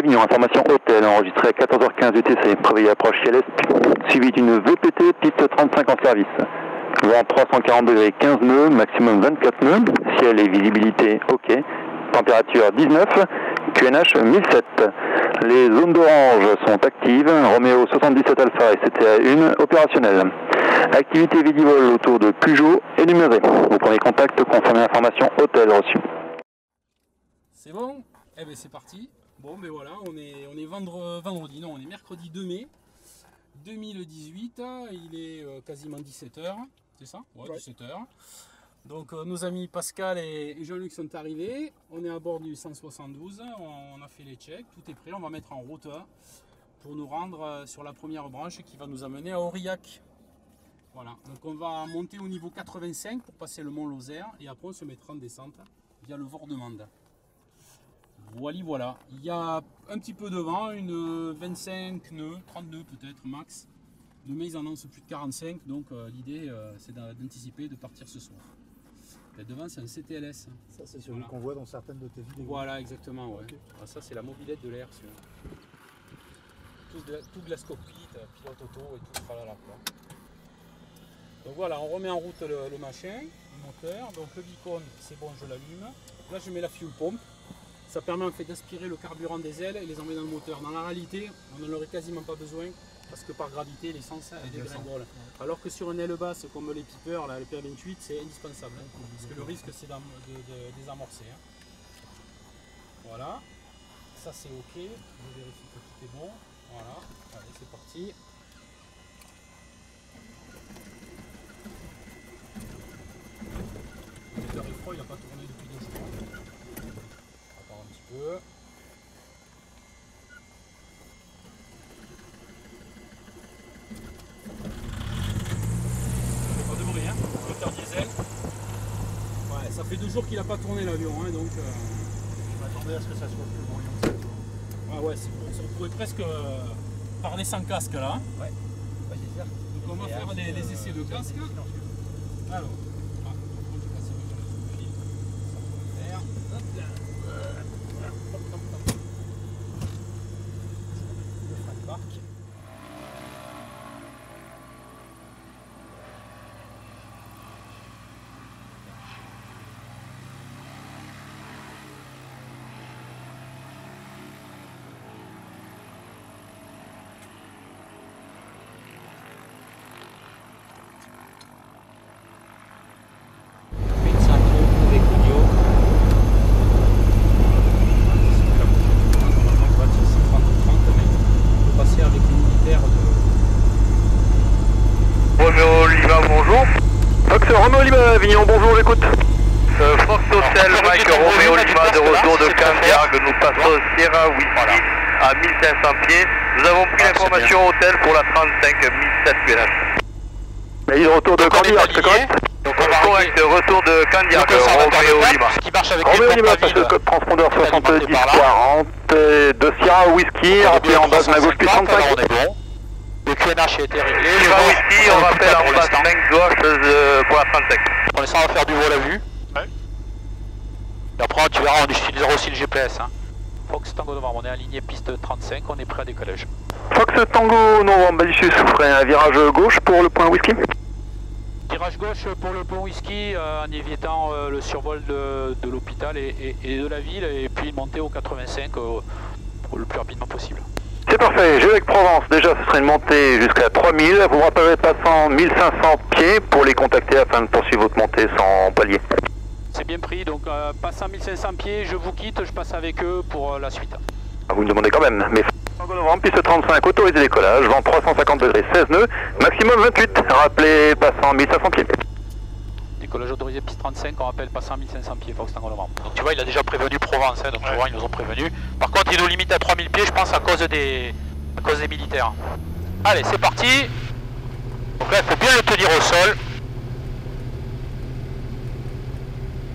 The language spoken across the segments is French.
Avignon, information hôtel, enregistré à 14h15 UTC, préveillé approche est, suivi d'une VPT, piste 35 en service. Vent 340 degrés, 15 nœuds, maximum 24 nœuds, ciel et visibilité OK, température 19, QNH 1007. Les zones d'orange sont actives, Romeo 77 Alpha et CTA 1 opérationnel. Activité vidivole autour de Peugeot énumérée. Vous prenez contact, confirmez information hôtel reçu. C'est bon? Eh ben c'est parti. Bon ben voilà, on est, on est vendre- vendredi, non, on est mercredi 2 mai 2018. Il est euh, quasiment 17h, c'est ça? Ouais, 17h. Donc euh, nos amis Pascal et, et Jean-Luc sont arrivés. On est à bord du 172. On, on a fait les checks, tout est prêt. On va mettre en route hein, pour nous rendre euh, sur la première branche qui va nous amener à Aurillac. Voilà, donc on va monter au niveau 85 pour passer le mont Lozère et après on se mettra en descente via le Vordemande. Voilà, voilà. Il y a un petit peu de vent, une 25 nœuds, 30 nœuds peut-être max. Demain ils annoncent plus de 45, donc euh, l'idée euh, c'est d'a- d'anticiper de partir ce soir. Là, devant c'est un CTLS. Ça, c'est celui Voilà. qu'on voit dans certaines de tes vidéos. Voilà, exactement. Ouais. Ah, ça, c'est la mobilette de l'air. celui-là. Tout, de la- tout la cockpit, euh, pilote auto et tout. Quoi. Donc voilà, on remet en route le, le machin, le moteur. Donc le beacon, c'est bon, je l'allume. Là, je mets la fuel pompe. Ça permet en fait d'aspirer le carburant des ailes et les emmener dans le moteur. Dans la réalité, on n'en aurait quasiment pas besoin parce que par gravité, l'essence elle dégringole. Alors que sur une aile basse comme les Piper, là, le PR28, c'est indispensable. hein, parce que le risque, c'est de désamorcer. hein. Voilà, ça c'est ok. Je vérifie que tout est bon. Voilà, allez, c'est parti. Le moteur est froid, il n'a pas tourné depuis deux jours. On va voir un petit peu. Il fait pas de bruit, hein. Moteur diesel. Ouais, ça fait deux jours qu'il n'a pas tourné l'avion, hein, donc. euh, Je m'attendais à ce que ça soit plus bruyant ça. Ah ouais, c'est bon, on pourrait presque euh, parler sans casque là. hein. Ouais, j'espère. Donc on va faire les essais de casque. Alors, ah, je vais passer le fil. Ça va faire. Hop là. Hop, hop, hop. Le frein de barque. avec audio. On peut passer avec les militaires de. Roméo Lima, bonjour. Fox Roméo Lima, Avignon, bonjour, j'écoute. Euh, Fox Hotel, Mike Romeo Lima de retour de Candiargue, nous passons Sierra Whisky à 1500 pieds. Nous avons pris l'information hôtel pour la 35 1007 QNH. Mais il est de retour de Candiac, c'est correct Donc on va correct, retour de Candiargue, Romeo Lima. qui marche avec Roméo Lima, passe le code transpondeur On a démarré 70 par là. 40 euh, de Sierra Whisky, rappelez en base ma gauche puis 350, 35. alors on est bon. Le QNH a été réglé. Whisky, on on rappelle en pour l'instant. main gauche pour la 35. On essaie de faire du vol à vue. Et après, tu verras, on utilisera aussi le GPS. Hein. Fox Tango Novembre, on est aligné piste 35, on est prêt à décollage. Fox Tango Novembre, Malicious, ferait un virage gauche pour le point Whisky. Virage gauche pour le pont whisky euh, en évitant euh, le survol de, de l'hôpital et, et- et de la ville et puis monter au 85 euh, pour le plus rapidement possible. C'est parfait, Gévec Provence, déjà ce serait une montée jusqu'à 3000, vous rappellerez passant 1500 pieds pour les contacter afin de poursuivre votre montée sans palier. C'est bien pris, donc euh, passant 1500 pieds, je vous quitte, je passe avec eux pour euh, la suite. Ah, Vous me demandez quand même, mais Tango Novembre, piste 35, autorisé décollage, vent 350 degrés, 16 nœuds, maximum 28, rappelez passant 1500 pieds. Décollage autorisé piste 35, on rappelle passant 1500 pieds, Fox Tango Novembre. Donc tu vois, il a déjà prévenu Provence, hein, donc tu vois, ils nous ont prévenu. Par contre, il nous limite à 3000 pieds, je pense, à cause des, à cause des militaires. Allez, c'est parti Donc là, il faut bien le tenir au sol.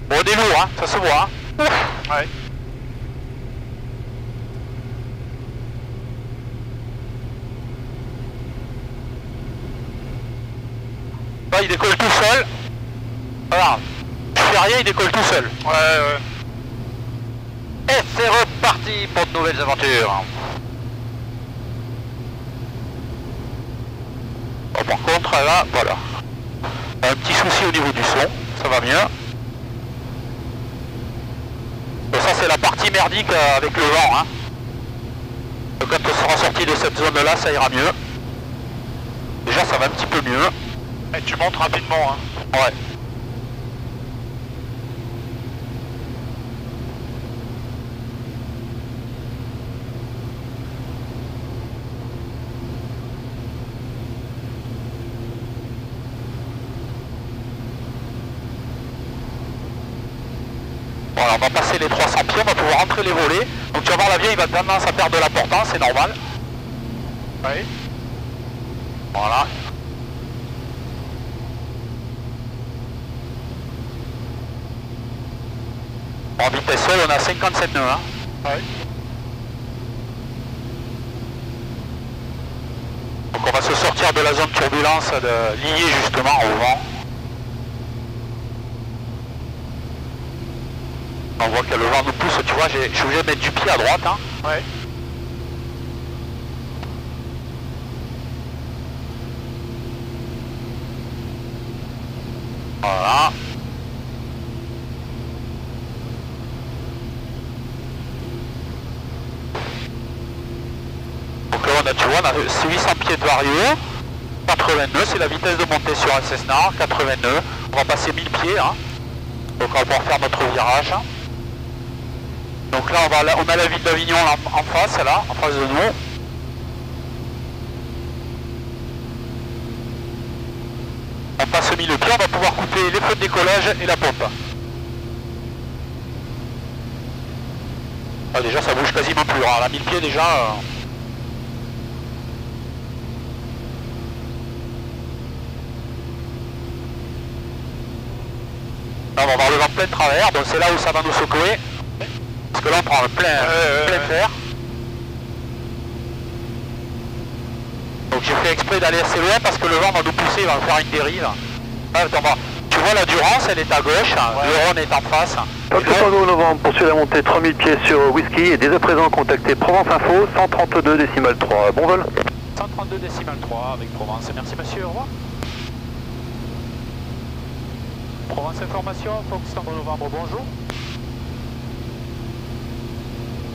Bon, on est lourd, hein, ça se voit. Hein. Ouf. Ouais. Là, il décolle tout seul. Je fais rien, il décolle tout seul. Ouais, ouais. Et c'est reparti pour de nouvelles aventures. Bon, par contre, là, voilà. Un petit souci au niveau du son, ça va mieux. Bon, ça, c'est la partie merdique euh, avec le vent. Hein. Donc, quand on sera sorti de cette zone-là, ça ira mieux. Déjà, ça va un petit peu mieux. Et tu montes rapidement. Hein. Ouais. Voilà, on va passer les 300 pieds, on va pouvoir rentrer les volets. Donc tu vas voir l'avion, il va tendance à perdre de la portance, c'est normal. Oui. Voilà. En vitesse seule, on a 57 nœuds. Hein. Oui. Donc on va se sortir de la zone turbulence de, liée justement au vent. On voit que le vent nous pousse, tu vois, je suis obligé de mettre du pied à droite. Hein. Ouais. Voilà. Donc là on a, tu vois, on a 800 pieds de vario, 89, c'est la vitesse de montée sur un Cessna, 89, on va passer 1000 pieds, hein. donc on va pouvoir faire notre virage. Donc là on, a la ville d'Avignon en, en face, là, en face de nous. On passe 1000 pieds, on va pouvoir couper les feux de décollage et la pompe. Ah, déjà ça bouge quasiment plus, hein. à 1000 pieds déjà. euh, Là, on va avoir le plein travers, donc c'est là où ça va nous secouer. Que là on prend le plein, ouais, plein ouais. fer. Donc j'ai fait exprès d'aller assez loin parce que le vent va nous pousser, il va nous faire une dérive. Là, attends, bah, tu vois la Durance, elle est à gauche, le Rhône est en face. Tango novembre, poursuit la montée 3000 pieds sur Whisky et dès à présent contactez Provence Info 132 décimal 3. Bon vol 132 décimal 3 avec Provence. Merci monsieur, au revoir. Provence Information, Fox Tango Novembre, bonjour.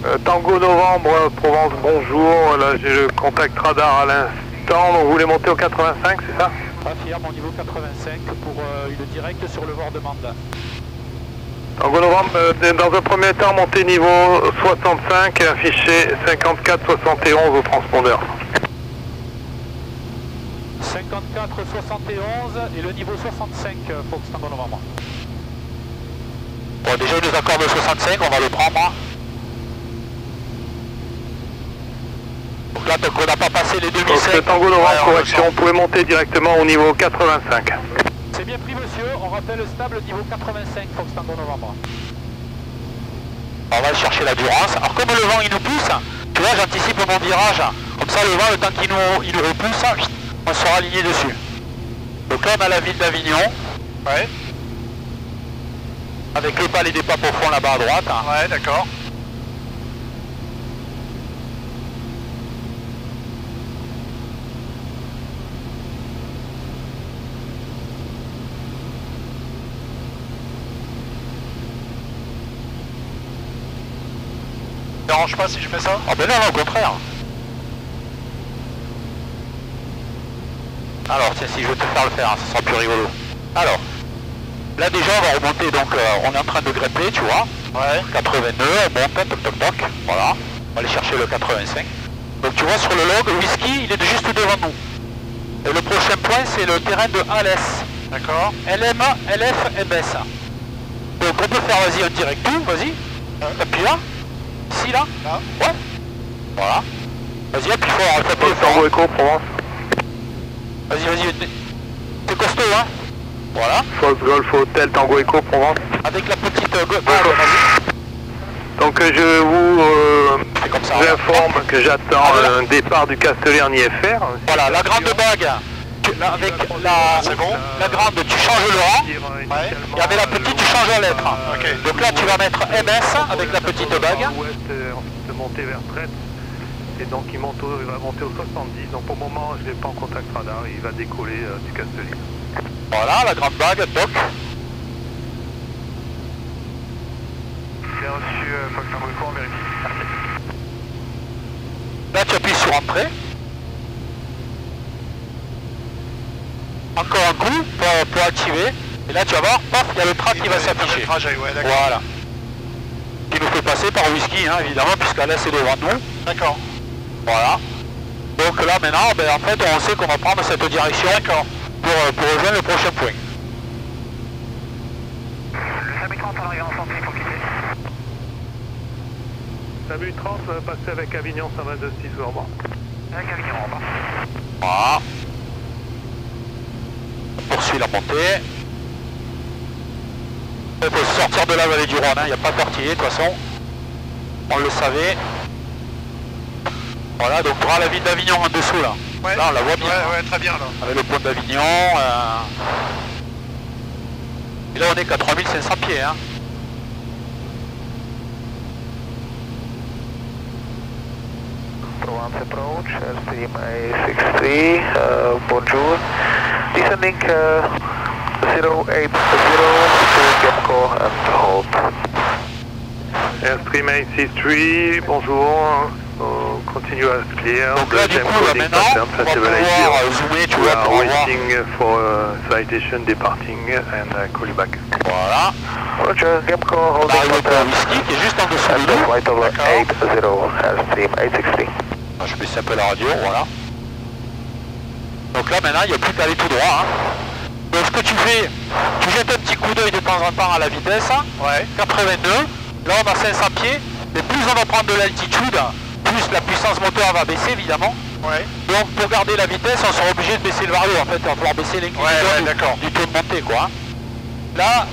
Euh, Tango Novembre, euh, Provence, bonjour. Là, j'ai le contact radar à l'instant. Donc, vous voulez monter au 85, c'est ça? Affirme au niveau 85 pour euh, une directe sur le bord de Manda. Tango Novembre, euh, dans un premier temps, montez niveau 65 et affiché 54-71 au transpondeur. 54 71 et le niveau 65 euh, Fox Tango Novembre. Bon déjà il nous accorde le 65, on va le prendre. Donc là tant qu'on n'a pas passé les Donc, 2005. le Tango ouais, on le correction, vous pouvez monter directement au niveau 85. C'est bien pris monsieur, on rappelle stable niveau 85 Fox Tango Novembre. On va aller chercher la Durance. Alors comme le vent il nous pousse, tu vois j'anticipe mon virage. Comme ça le vent le temps qu'il nous, il nous repousse, on sera aligné dessus. Donc là on a la ville d'Avignon. Ouais. Avec le palais des papes au fond là-bas à droite. Ouais, d'accord. Dérange pas si je fais ça Ah ben non, non, au contraire. Alors tiens, si je veux te faire le faire, hein, ça sera plus rigolo. Alors, là déjà on va remonter, donc euh, on est en train de grimper, tu vois. Ouais. 89, on monte, toc toc toc, voilà. On va aller chercher le 85. Donc tu vois sur le log, le whisky, il est juste devant nous. Et le prochain point, c'est le terrain de Alès. D'accord. LM, LF, MS. Donc on peut faire, vas-y, un direct tout, vas-y. Appuie là. Ici, là. Là. Ouais. Voilà. Vas-y, appuie fort, hein, Donc, fort. Tango Echo, Provence. Vas-y, vas-y. t'es- costaud, hein Voilà. False Golf Hotel, Tango Echo, Provence. Avec la petite... euh, go- Ah, vas-y. Donc, euh, je vous euh, ça. voilà. j'informe que j'attends Ah, voilà. un départ du Castellerni FR. Voilà, la grande bague. La- avec la, C'est bon la grande, tu changes le rang. Et avec la petite, tu changes la lettre. Donc là, tu vas mettre MS avec la petite bague. Ouest, euh, ensuite de monter vers. Et donc il, monte au- il va monter au 70. Donc pour le moment, je l'ai pas en contact radar. Il va décoller euh, du Castelli. Voilà, la grande bague, toc. Bien reçu, Fox Bricot, on vérifie. Là, tu appuies sur Entrée. Encore un coup pour, pour activer. Et là, tu vas voir, paf, il y a le track qui va s'afficher. Ouais. Voilà. Qui nous fait passer par whisky, hein, évidemment, puisqu'à là, c'est devant nous. D'accord. Voilà. Donc là, maintenant, ben, en fait, on sait qu'on va prendre cette direction pour, euh, pour rejoindre le prochain point. Le Samu 30 à l'arrivée en sortie, il faut quitter. Samu 30 va passer avec Avignon 122 6 au revoir. Avec Avignon, au revoir. Voilà. On poursuit la montée. Il faut sortir de la vallée du Rhône, il n'y a pas de quartier, de toute façon. On le savait. Voilà, donc auras la ville d'Avignon en dessous là. Ouais. Là, on la voit bien. Ouais, ouais, très bien là. Avec le pont d'Avignon. euh. Et là, on est qu'à 3500 pieds. Hein. Provence approach, Airstream A63, uh, bonjour. Descending uh, 080 to Gemco and hold. Airstream 863, bonjour. On continue à se clear. Donc là, du coup, là, coding maintenant, on va festival pouvoir 80. euh, zoomer, tu vois, pour waiting for uh, citation departing and uh, call you back. Voilà. Roger, Gemco holding whisky qui est juste en dessous de nous. flight over 80, Airstream 863. Ah, Je baisse un peu la radio, voilà. Donc là maintenant il n'y a plus qu'à aller tout droit. hein. Donc ce que tu fais, tu jettes un petit coup d'œil de temps en temps à la vitesse. Ouais. 82, là on a 500 pieds, mais plus on va prendre de l'altitude, plus la puissance moteur va baisser évidemment. Ouais. Donc pour garder la vitesse, on sera obligé de baisser le vario en fait, on va falloir baisser l'inclinaison Ouais, ouais, du- du, taux de montée quoi. hein. Là,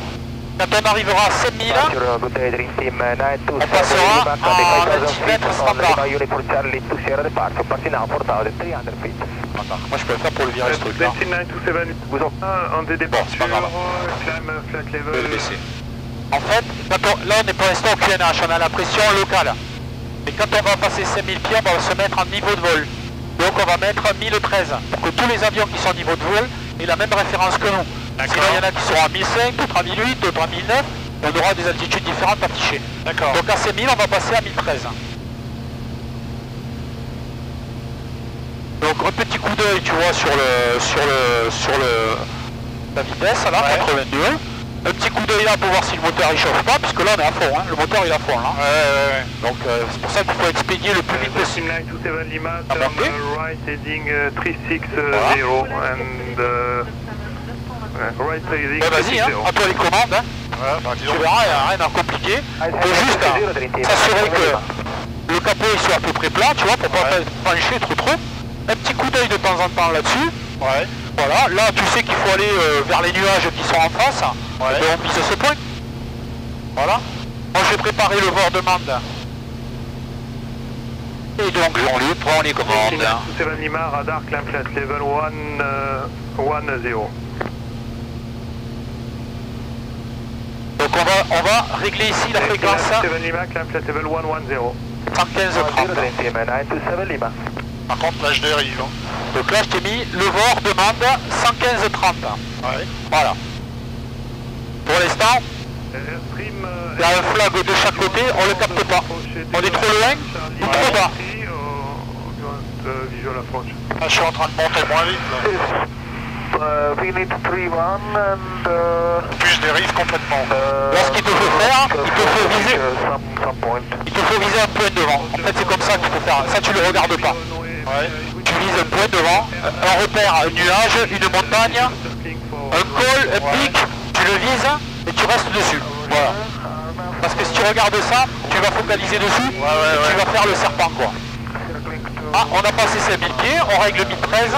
quand on arrivera à 7000, Roger, good day, Dream Team uh, 927 passera à contact 5000 l'altimètre feet on standard. Lima Unit for Charlie to Sierra departure, passing now 4300 feet. Attends, moi je peux le faire pour le virer ce truc là. 19927, Vous en... on des flat level. fait, on- là on est pour l'instant au QNH, on a la pression locale. Mais quand on va passer 5000 pieds, on va se mettre en niveau de vol. Donc on va mettre 1013 pour que tous les avions qui sont en niveau de vol aient la même référence que nous. Il y en a qui seront à 1005, d'autres à 1008, d'autres à 1009. On aura des altitudes différentes affichées. D'accord. Donc à 5000, on va passer à 1013. Donc un petit coup d'œil, tu vois, sur le sur le sur le la vitesse là, Ouais. 82. Un petit coup d'œil là pour voir si le moteur il chauffe pas, puisque là on est à fond, hein. le moteur il est à fond là. Ouais, ouais, ouais. Donc euh, c'est pour ça qu'il faut expédier le plus vite possible. 19927 Lima, Ah, turn parfait. uh, right heading uh, 360 and Ben vas-y, hein, 360. à toi les commandes, hein. Ouais, bah tu verras, rien à compliquer. Faut juste s'assurer que le capot il soit à peu près plat, tu vois, pour pas Ouais. pencher trop trop. Un petit coup d'œil de temps en temps là-dessus. Ouais. Voilà, là tu sais qu'il faut aller euh, vers les nuages qui sont en face. Ouais. Et on vise ce point. Voilà. Moi j'ai préparé le bord de mande. Et donc Jean-Luc prend les commandes. 19927 Lima, radar climb flat level 1 10. Donc on va, on va régler ici la fréquence 197 Lima, climb flat level 110. 115 30. Dream Team uh, 927 Lima. Par contre, là, je dérive. Hein. Donc là je t'ai mis le VOR demande 115 30. Ouais. Voilà. Pour l'instant, Airstream, uh, il y a un flag de chaque côté, on le capte pas. On est trop loin ou trop bas. Ah, je suis en train de monter moins vite. Là. Uh, we need 3-1 and... Uh, Puis je dérive complètement. uh, Là, ce qu'il te faut faire, il te faut viser, uh, some, some point. il te faut viser un point devant. En fait, c'est comme ça qu'il faut faire. Ça, tu le regardes pas. Ouais. Tu vises un point devant, un repère, un nuage, une montagne, un col, un pic, tu le vises et tu restes dessus. Voilà. Parce que si tu regardes ça, tu vas focaliser dessus Ouais, ouais, et tu ouais. vas faire le serpent quoi. Ah, on a passé 5000 pieds, on règle 1013.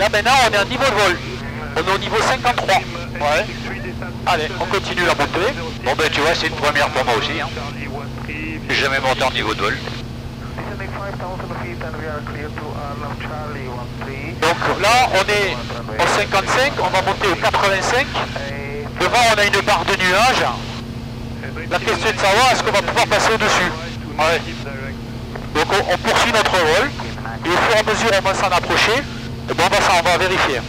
Là maintenant, on est à niveau de vol. On est au niveau 53. Ouais. Allez, on continue la montée. Bon ben tu vois, c'est une première pour moi aussi. Hein. J'ai jamais monté en niveau de vol. Descending 5000 feet and we are clear to Arlam Charlie 13. Donc là, on est au 55, on va monter au 85. Devant, on a une barre de nuages. La question est de savoir est-ce qu'on va pouvoir passer au-dessus? Ouais. Donc on, on poursuit notre vol. Et au fur et à mesure, on va s'en approcher. Bon, bah ça, on va vérifier.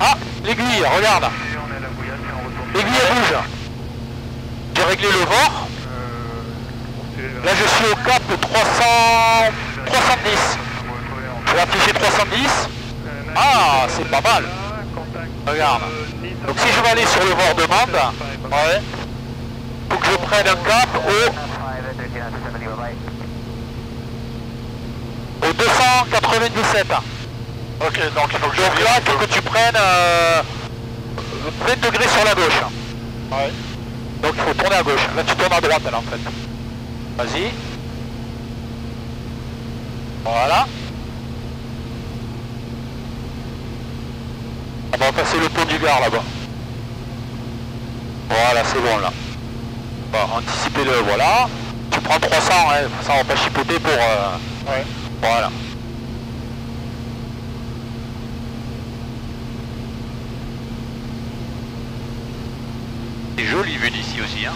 Ah, l'aiguille, regarde. L'aiguille, elle bouge. J'ai réglé le vent. Là, je suis au cap 300... 310. Je vais afficher 310. Ah, c'est pas mal. Regarde. Donc si je vais aller sur le bord de Mande, ouais, faut que je prenne un cap au, au 297. Ok, donc il faut que je Donc là, il faut que tu prennes euh, 20 degrés sur la gauche. Ouais. Donc il faut tourner à gauche. Là, tu tournes à droite, là, en fait. Vas-y. Voilà. On va passer le pont du Gard là-bas. Voilà, c'est bon là. Bon, anticiper-le, voilà. Tu prends 300, hein, ça on va pas chipoter pour... euh, Ouais. Voilà. C'est joli vu d'ici aussi, hein.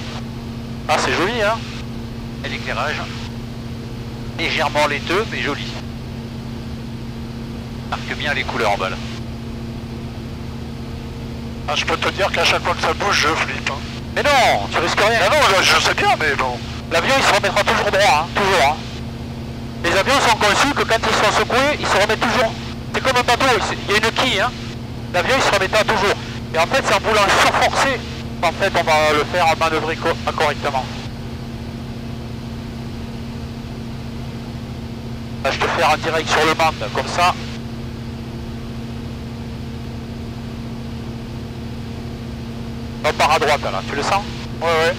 Ah, c'est joli, hein Et l'éclairage. Légèrement laiteux, mais joli. Marque bien les couleurs en balle. Ah, je peux te dire qu'à chaque fois que ça bouge, je flippe. hein. Mais non, tu risques rien. Ah non, je sais bien, mais bon. L'avion il se remettra toujours droit, hein, toujours. hein. Les avions sont conçus que quand ils sont secoués, ils se remettent toujours. C'est comme un bateau, il y a une quille. Hein. L'avion il se remettra toujours. Et en fait c'est en voulant surforcer qu'en fait on va le faire manœuvrer co- correctement. Là, je te fais en direct sur le mande, comme ça. On part à droite là, tu le sens? Ouais ouais.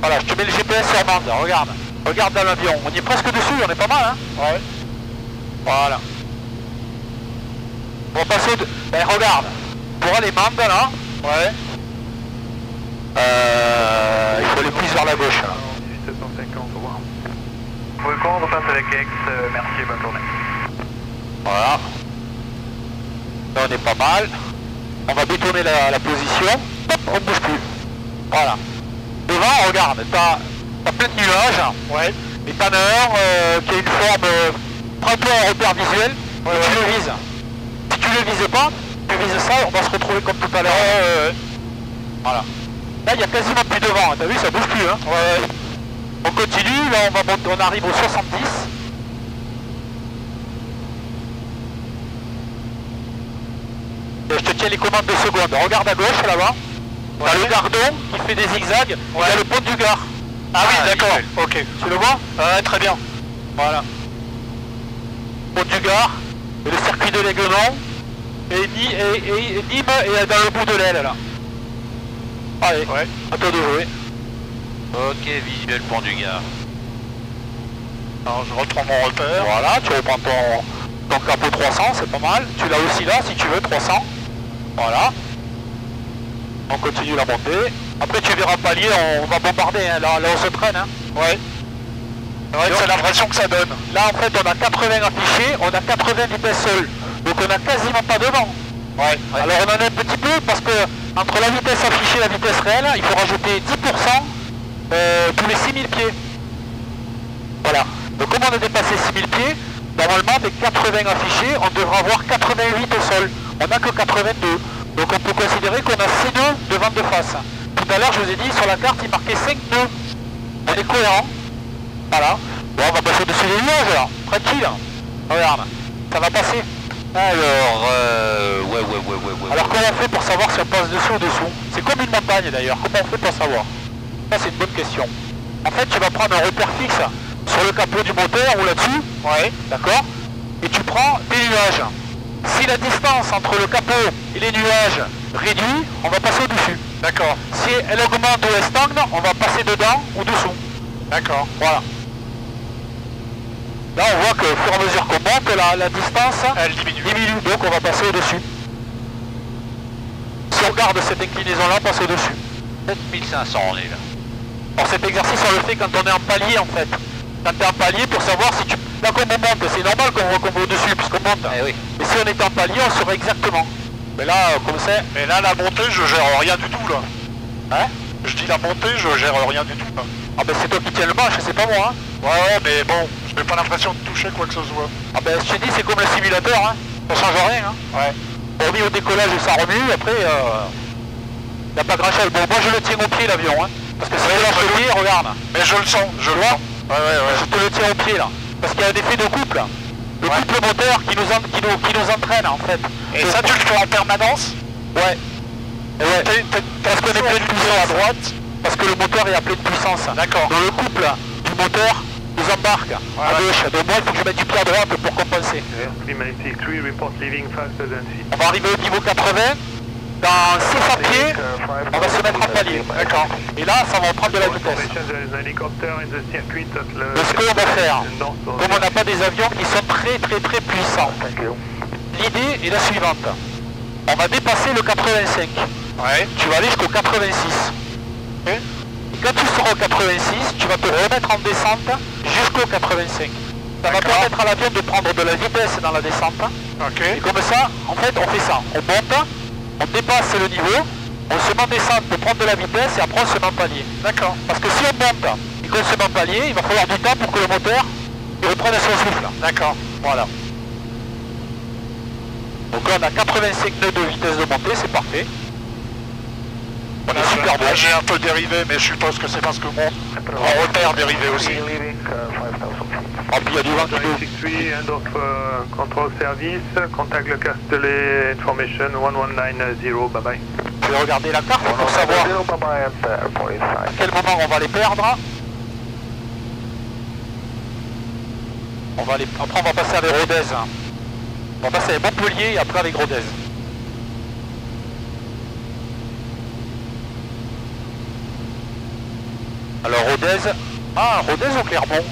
Voilà, je te mets le GPS sur bande, regarde. Regarde dans l'avion, on y est presque dessus, on est pas mal, hein Ouais. Voilà. On va passer de... Ben regarde, pour aller bande là, ouais. Euh, il faut aller plus vers la gauche là. 1750, au revoir. Volcan, on avec X, euh, merci et bonne journée. Voilà. Là on est pas mal. On va bétonner la, la position. Hop, on ne bouge plus. Voilà. Devant, regarde, t'as as plein de nuages. Ouais. Et t'en as un euh, qui a une forme... Euh, Prends-toi un repère visuel et tu le vises. Si tu le vises pas, tu vises ça, on va se retrouver comme tout à l'heure. Voilà. Là, il y a quasiment plus de vent. hein. T'as vu, ça bouge plus. Hein. Ouais. On continue, là on, va on arrive au 70. Et je te tiens les commandes de seconde. Regarde à gauche là-bas. T'as le gardon qui fait des zigzags. et t'as le pont du Gard. Ah, oui, Ah, d'accord. Ok. Tu le vois? Ouais, très bien. Voilà. Pont du Gard. Et le circuit de l'Aiguenon. Et, Ni- et, et- et Nîmes est dans le bout de l'aile là. Allez, Ouais. à toi de jouer. Ok, visuel pont du Gard. Alors, je reprends mon repère. Voilà, tu reprends ton, ton capot 300, c'est pas mal. Tu l'as aussi là si tu veux, 300. Voilà. On continue la montée. Après tu verras palier, on va bombarder, hein. là, là on se traîne. Hein. Ouais. Ouais, c'est l'impression que ça donne. Là en fait on a 80 affichés, on a 80 vitesse seule. Donc on a quasiment pas de vent. Ouais. Alors on en a un petit peu parce que entre la vitesse affichée et la vitesse réelle, il faut rajouter 10% euh, tous les 6000 pieds. Voilà. Donc comme on a dépassé 6000 pieds, normalement des 80 affichés, on devra avoir 88 au sol. On n'a que 82. Donc on peut considérer qu'on a 6 nœuds de vent de face. Tout à l'heure je vous ai dit sur la carte il marquait 5 nœuds. On est cohérent. Voilà. Bon on va passer au-dessus des nuages alors. Tranquille. Regarde. Ça va passer. Alors, euh, ouais, ouais, ouais, ouais, ouais. Alors comment on fait pour savoir si on passe dessus ou dessous C'est comme une montagne d'ailleurs, comment on fait pour savoir? Ça c'est une bonne question. En fait tu vas prendre un repère fixe sur le capot du moteur ou là-dessus, ouais, d'accord? Et tu prends des nuages. Si la distance entre le capot et les nuages réduit, on va passer au-dessus. D'accord. Si elle augmente ou elle stagne, on va passer dedans ou dessous. D'accord. Voilà. Là on voit que au fur et à mesure qu'on monte, la, la distance Elle diminue. diminue, donc on va passer au-dessus. Si on garde cette inclinaison-là, on passe au-dessus. 7500 on est là. Alors cet exercice, on le fait quand on est en palier en fait. Quand tu es en palier pour savoir si tu... là comme on monte, c'est normal qu'on recombe au-dessus puisqu'on monte. Eh oui. Mais si on était en palier, on saurait exactement. Mais là, euh, comme c'est... Mais là, la montée, je gère rien du tout, là. Hein? Je dis la montée, je gère rien du tout, là. Ah ben c'est toi qui tiens le manche, c'est pas moi. Hein. Ouais, ouais, mais bon, je n'ai pas l'impression de toucher quoi que ce soit. Ah ben je te dis, c'est comme le simulateur, hein. ça change rien. Hein. Ouais. Hormis au décollage, ça remue, après, euh... y a pas grand chose. Bon, moi je le tiens au pied l'avion, hein. parce que si Ouais, je le pied, regarde. Mais je le sens, je le vois. Ouais, ouais, ouais. Je te le tiens au pied là. Parce qu'il y a un effet de couple. Le couple moteur qui nous, en- qui, nous, qui nous entraîne en fait. Et ça, tu le fais en permanence Ouais. Et ouais. T'es- Parce qu'on est plein de puissance à droite Parce que le moteur est à pleine puissance. D'accord. Dans le couple du moteur nous embarque à gauche. Donc moi il faut que je mette du pied à droite pour compenser. On va arriver au niveau 80. Dans 600 pieds, on va se mettre en palier. D'accord. Et là, ça va prendre de la vitesse. Donc, ce que l'on va faire, comme on n'a pas des avions qui sont très très très puissants, l'idée est la suivante. On va dépasser le 85. Ouais. Tu vas aller jusqu'au 86. Et quand tu seras au 86, tu vas te remettre en descente jusqu'au 85. Ça va permettre à l'avion de prendre de la vitesse dans la descente. Et comme ça, en fait, on fait ça. On monte, on dépasse le niveau, on se met en descente pour prendre de la vitesse et après on se met en palier. D'accord. Parce que si on monte et qu'on se met en palier, il va falloir du temps pour que le moteur il reprenne son souffle. D'accord. Voilà. Donc là, on a 85 nœuds de vitesse de montée, c'est parfait. On est super bon. J'ai un peu dérivé, mais je suppose que c'est parce que mon mon repère dérivé aussi. Leaving 5000 feet. Ah, puis il y a du vent qui nous... 63, end of uh, control service, contact le Castellet, information 1190, bye bye. Je vais regarder la carte pour savoir à quel moment on va les perdre. On va les... Après, on va passer avec Rodez. On va passer avec Montpellier et après avec Rodez. Alors Rodez... Ah, Rodez ou Clermont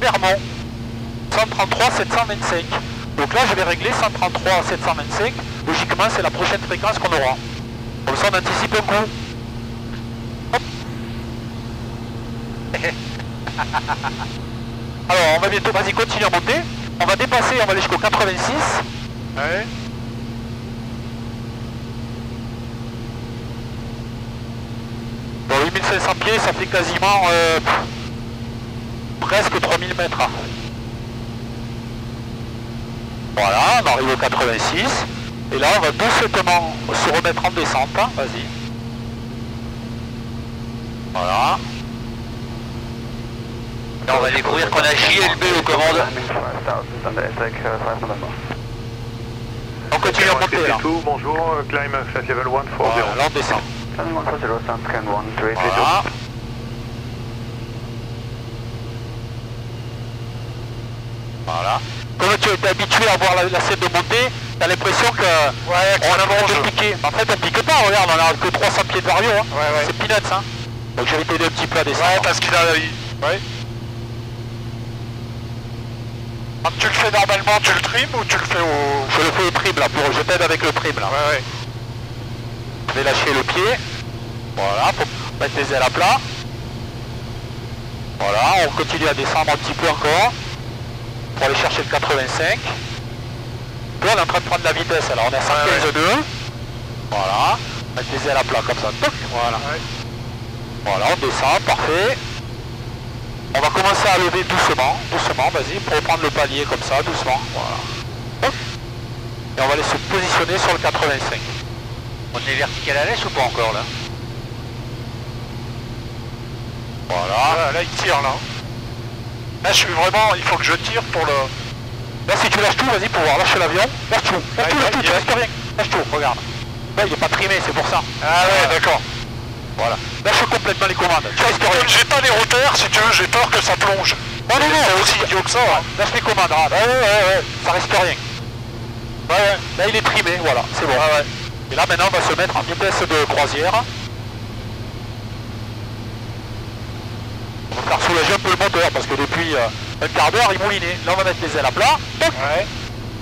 Clermont. 133 725. Donc là, je vais régler 133 725. Logiquement, c'est la prochaine fréquence qu'on aura. Comme ça, on anticipe un coup. Alors, on va bientôt, vas-y, continue à monter. On va dépasser, on va aller jusqu'au 86. Ouais. Dans 8500 pieds, ça fait quasiment euh, presque 3000 mètres. Voilà, on arrive au 86. Et là, on va doucement se remettre en descente. hein, Vas-y. Voilà. Là, on va découvrir qu'on a JLB aux commandes. Landing 5000, Sunday, take 5 November. On continue à monter là. 52, bonjour, uh, climb level 140. Voilà, là, on descend. Landing 140, sound scan 1, 382. Voilà. Voilà. Comme tu es habitué à voir la, la scène de montée, t'as l'impression que Ouais, on qu'on a allonge. de piquer. En fait, on pique pas, regarde, on a que 300 pieds de vario. Hein. Ouais, ouais. C'est peanuts, hein. Donc je vais t'aider un petit peu à descendre. Ouais, parce qu'il a... Ouais. Quand tu le fais normalement, tu le trimes ou tu le fais au... Je le fais au trim là, pour, je t'aide avec le trim là. Ouais, ouais. Lâcher le pied. Voilà, pour mettre les ailes à plat. Voilà, on continue à descendre un petit peu encore. Pour aller chercher le 85. Là, on est en train de prendre la vitesse, alors on est à 115,2. Voilà, mettre les ailes à plat comme ça. Toc, voilà. Ouais. Voilà, on descend, parfait. On va commencer à lever doucement, doucement, vas-y, pour prendre le palier comme ça, doucement. Voilà. Et on va aller se positionner sur le 85. On est vertical à l'aise ou pas encore là Voilà. Ah, là, il tire, là. Là, je suis vraiment... Il faut que je tire pour le... Là, si tu lâches tout, vas-y, pour voir. Lâche l'avion. Lâche tout. Lâche tout, lâche tout. Tu rien. Lâche tout, regarde. Là, il est pas trimé, c'est pour ça. Ah ouais, d'accord. Voilà. Lâche complètement les commandes. Tu rien. J'ai pas les repères, si tu veux, j'ai peur que ça plonge. Non, non, non. C'est aussi idiot que ça. hein. Lâche les commandes. Ah, ouais, ouais, ouais. Ça risque rien. Ouais, ouais. Là, il est trimé, voilà. C'est bon. Ah ouais. Et là, maintenant, on va se mettre en vitesse de croisière. On va faire soulager un peu le moteur parce que depuis euh, un quart d'heure, il moulinait. Là, on va mettre les ailes à plat. Ouais.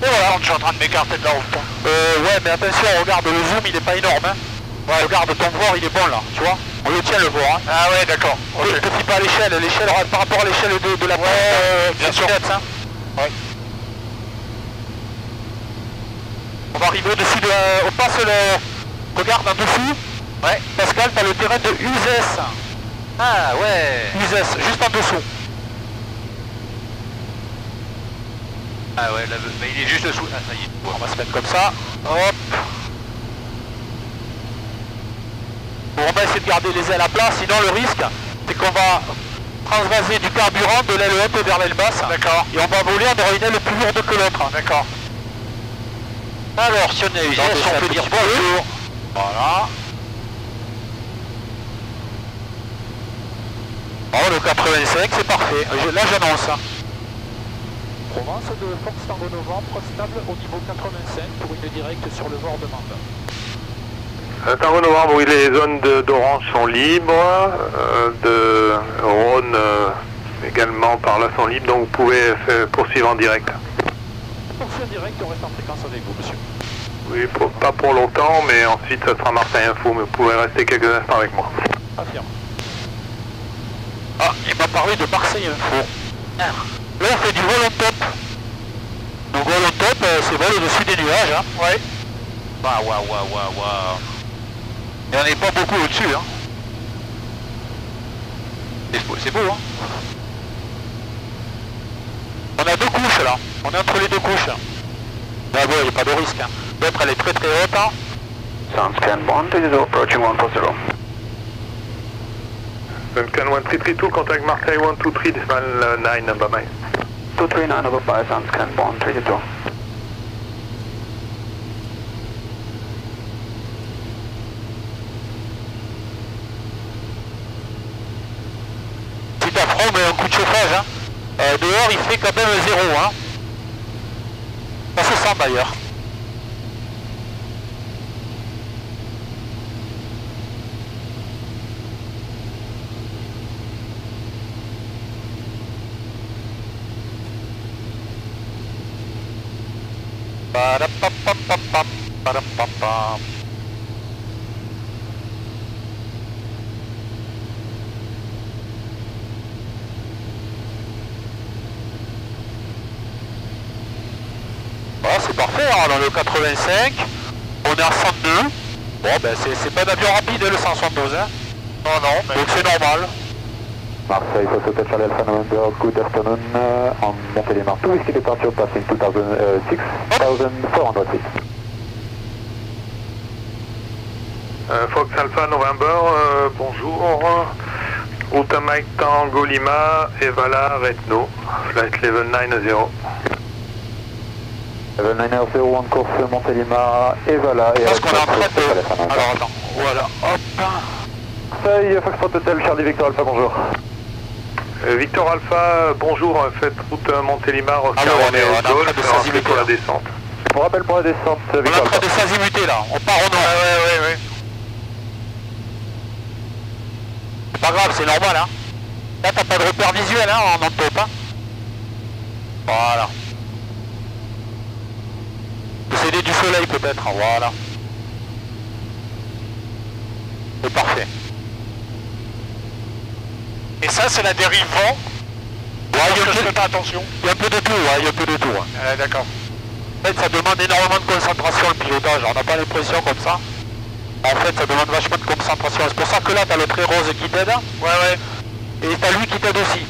Et voilà. Je suis en train de m'écarter de la route. hein. Euh, ouais, mais attention, regarde, le zoom, il est pas énorme, hein. Ouais, regarde, ton voir, il est bon, là, tu vois. On le tient le bord. Hein. Ah ouais, d'accord. Okay. Petit pas à l'échelle, l'échelle par rapport à l'échelle de, de, la ouais, euh, bien sûr. Hein. Ouais. On va arriver au-dessus de... On passe le... Regarde en dessous. Ouais. Pascal, t'as le terrain de Uzès. Ah ouais. Uzès, juste en dessous. Ah ouais, là, mais il est juste dessous. Ah, ça y est. On va se mettre comme ça. Hop. Bon, on va essayer de garder les ailes à plat, sinon le risque, c'est qu'on va transvaser du carburant de l'aile haute vers l'aile basse. D'accord. Et on va voler, on aura une aile plus lourde que l'autre. D'accord. Alors, si on est usé, on peut dire bonjour. Voilà. Bon, le 85, c'est parfait. Là, j'annonce. Provence de Fox Tango Novembre, stable au niveau 85 pour une directe sur le bord de Mande. Euh, Tango Novembre, oui, les zones d'orange sont libres, euh, de Rhône euh, également par là sont libres, donc vous pouvez poursuivre en direct. En direct, on reste en fréquence avec vous, monsieur. Oui, pour, pas pour longtemps, mais ensuite ça sera Marseille Info, mais vous pouvez rester quelques instants avec moi. Affirme. Ah, il m'a parlé de Marseille Info. Ah. Là, on fait du vol en top. Donc vol en top, euh, c'est vol au-dessus des nuages. Hein. Ouais. Waouh, waouh, waouh, waouh, waouh. Il n'y en a pas beaucoup au-dessus. Hein. C'est beau, hein. On a deux couches là. On est entre les deux couches. Ah bon, il n'y a pas de risque. Hein. L'autre, elle est très très haute. Hein. Sounds scan 130, approaching 140. Duncan 1332, contact Marseille 123, decimal 9, number 9. 239 over 5, sounds scan 132. Petit affront, mais un coup de chauffage. Hein. Euh, dehors, il fait quand même zéro. Hein. Ça se sent d'ailleurs. Ba-da-ba-ba-ba-bam, ba-da-ba-bam. Voilà, c'est parfait, alors dans le 85, on est à 102. Bon, ben c'est pas d'avion rapide le 172, hein. Non, non, mais... Donc c'est normal. Marseille, Hotel Charlie Alpha November, good afternoon, uh, on Montélimar, two whiskey departure passing 2000, uh, 6,400 feet. Euh, Fox Alpha November, euh, bonjour. Route Mike Tango Lima, Evala Retno, flight level 90. Level 90, one course Montélimar, Evala et Parce qu'on est en train de... Alors attends, voilà, hop. Marseille, Foxtrot Hotel Charlie Victor Alpha, bonjour. Euh, Victor Alpha, bonjour, faites route Montélimar, Oscar Alors, on est- Romeo on est en train Golf, de rappelez s'azimuter, pour la descente. Je vous rappelle pour la descente, On est Victor en train de s'azimuter là, on part au nord. Ouais, ouais, ouais, ouais. C'est pas grave, c'est normal hein. Là t'as pas de repère visuel hein, en top hein. Voilà. Du soleil peut-être, voilà. C'est parfait. Et ça, c'est la dérive vent? Ouais, il y a pas attention. il y a peu de tout, ouais, il y a un peu de tout. hein. D'accord. En fait, ça demande énormément de concentration le pilotage. On n'a pas l'impression comme ça. En fait, ça demande vachement de concentration. C'est pour ça que là, t'as le trait rose qui t'aide. Ouais, ouais. Et t'as lui qui t'aide aussi.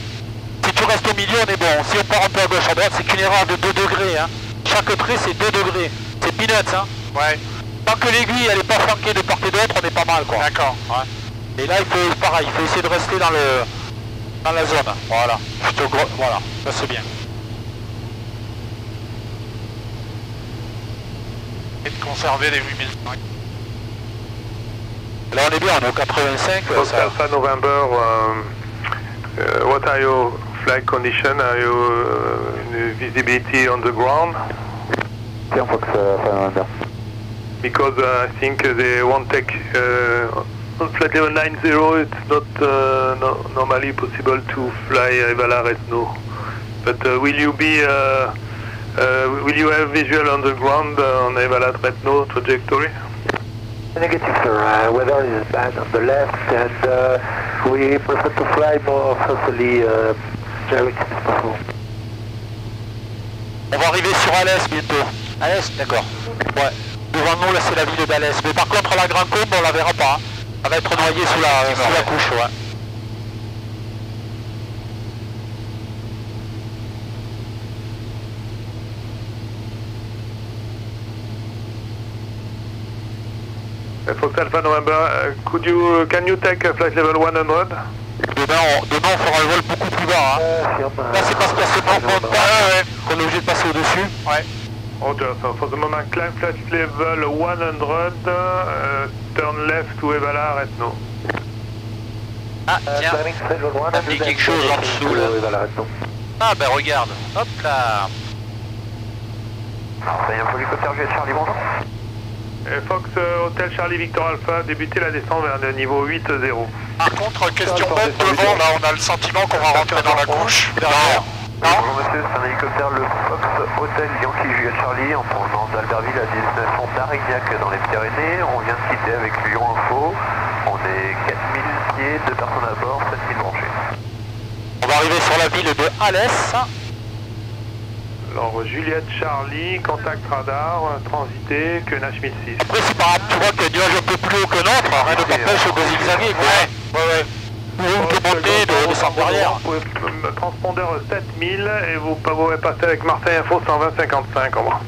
Si tu restes au milieu, on est bon. Si on part un peu à gauche, à droite, c'est qu'une erreur de 2 degrés. Hein. Chaque trait, c'est 2 degrés. C'est peanuts. Hein. Ouais, Tant que l'aiguille, elle est pas flanquée de part et d'autre, on est pas mal. quoi. d'accord. Ouais. Et là, il faut pareil. Il faut essayer de rester dans le dans la zone. Voilà. Juste au gros. Voilà. Ça, c'est bien. Et de conserver les 8005. Là, on est bien. On est au 85. Fox ça- Alpha November, um, uh, what are your flight conditions? Are you uh, visibility on the ground? Fox euh, Alpha November. Because uh, I think they won't take uh, on flight level 90. It's not uh, no, normally possible to fly Evala Retno. But uh, will you be uh, uh, will you have visual on the ground uh, on Evala Retno trajectory? Negative, sir. Uh, weather is bad on the left, and uh, we prefer to fly more southerly uh, direction if possible. On va arriver sur Alès bientôt. Alès, d'accord. Ouais. Devant nous, là, c'est la ville d'Alès. Mais par contre, la Grande Combe, on la verra pas. Elle va être noyée sous la, sous la couche, ouais. Fox Alpha November, uh, could you, can you take uh, flight level 100? Demain, on, demain, on fera le vol beaucoup plus bas. Hein. Là, c'est parce qu'il y a ce frontal qu'on est obligé de passer au-dessus. Ouais. Roger, so for the moment, climb flight level 100, uh, turn left to Evala, Retno. Ah, tiens, ça fait quelque chose en dessous, là. Ah, ben regarde. Hop là. C'est un hélicoptère Juliette Charlie, bonjour. Et Fox euh, Hotel Charlie Victor Alpha, débuter la descente vers le niveau 8-0. Par contre, question bête, devant, là, on a le sentiment qu'on va rentrer dans la couche. Derrière. Bonjour monsieur, c'est un hélicoptère le Fox Hotel Yankee Juliette Charlie en provenance d'Albertville à destination d'Arignac dans les Pyrénées. On vient de quitter avec Lyon Info. On est 4000 pieds, deux personnes à bord, 7000 branchés. On va arriver sur la ville de Alès. Alors Juliette Charlie, contact radar, transité, que Nash 1006. Après, c'est pas grave, tu vois que nuage un peu plus haut que l'autre, rien ne t'empêche de zigzaguer, quoi. Ouais, ouais. De monter, de derrière. Vous pouvez euh, transpondeur 7000 et vous pouvez passer avec Marseille Info 120-55 au revoir.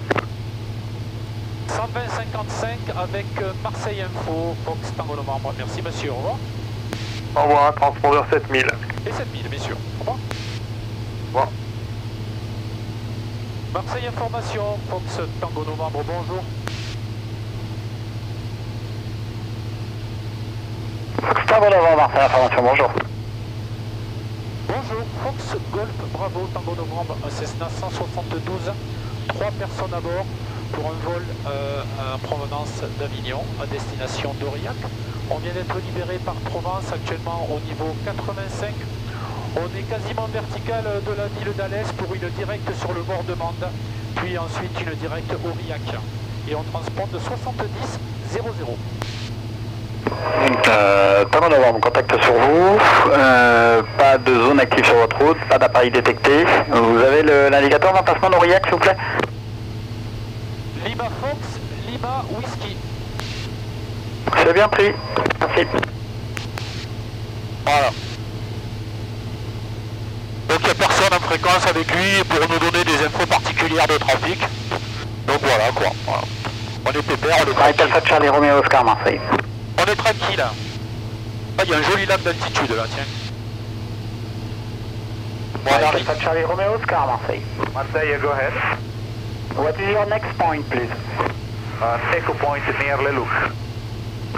120-55 avec euh, Marseille Info, Fox Tango Novembre. Merci monsieur, au revoir. Au revoir, transpondeur 7000. Et 7000 bien sûr, au revoir. Au revoir. Marseille Information, Fox Tango Novembre, bonjour. Bonjour. Bonjour, Fox Golf Bravo Tango Novembre, Cessna 172, trois personnes à bord pour un vol euh, en provenance d'Avignon à destination d'Aurillac. On vient d'être libéré par Provence actuellement au niveau 85. On est quasiment vertical de la ville d'Alès pour une directe sur le bord de Mende, puis ensuite une directe Aurillac. Et on transponde 70 00. Euh, Tango Novembre, contact sur vous. Euh, pas de zone active sur votre route, pas d'appareil détecté. Vous avez le- l'indicateur d'emplacement d'Aurillac, s'il vous plaît Lima Fox, Lima Whisky. C'est bien pris. Merci. Voilà. Donc il n'y a personne en fréquence avec lui pour nous donner des infos particulières de trafic. Donc voilà quoi. Voilà. On est pépère, on est. Alpha Charlie Romeo Oscar, Marseille. On est tranquille. hein. Ah, il y a un joli lac d'altitude là, tiens. Bon, on arrive. Charlie Romeo Oscar, Marseille. Marseille, go ahead. What is your next point, please? Uh, Echo Point near Le Luc.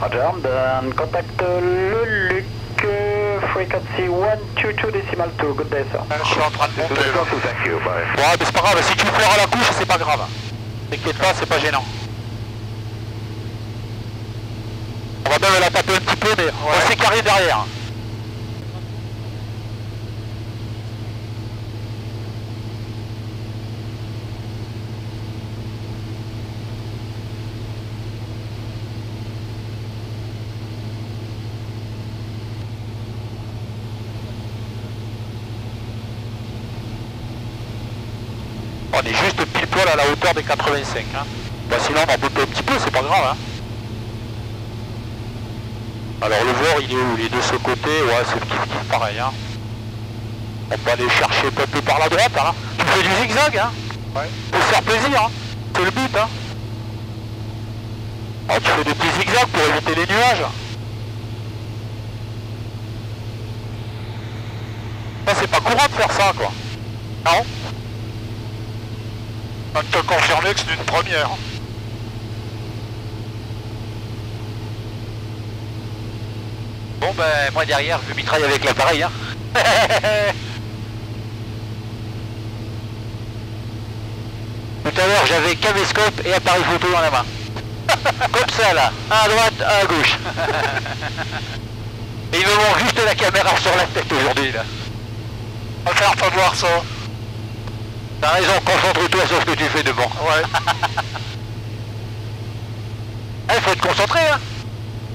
Roger, then contact uh, Le Luc, uh, frequency 122 decimal 2. Good day, sir. Je suis en train de monter, là. Thank you, bye. Ouais, mais c'est pas grave, si tu pleures à la couche, c'est pas grave. T'inquiète pas, c'est pas gênant. On va même la taper un petit peu, mais on s'est carré derrière. On est juste pile poil à la hauteur des 85. Hein. Bah, sinon on en un petit peu, c'est pas grave. Hein. Alors le voir il est où? Il est de ce côté, ouais c'est kiff pareil. Hein. On peut aller chercher un peu par la droite. Hein. Tu fais du zigzag, hein Ouais. Pour se faire plaisir, hein. c'est le but. Hein. Ah, tu fais des petits zigzags pour éviter les nuages. Ça c'est pas courant de faire ça quoi. Non peux te confirmer que c'est une première. Bon ben moi derrière je mitraille avec l'appareil hein. Tout à l'heure j'avais caméscope et appareil photo dans la main. Comme ça là, à droite, à gauche. et il me manque juste la caméra sur la tête aujourd'hui là. On va faire pas voir ça. T'as raison, concentre-toi sur ce que tu fais devant. Ouais. Il faut être concentré hein.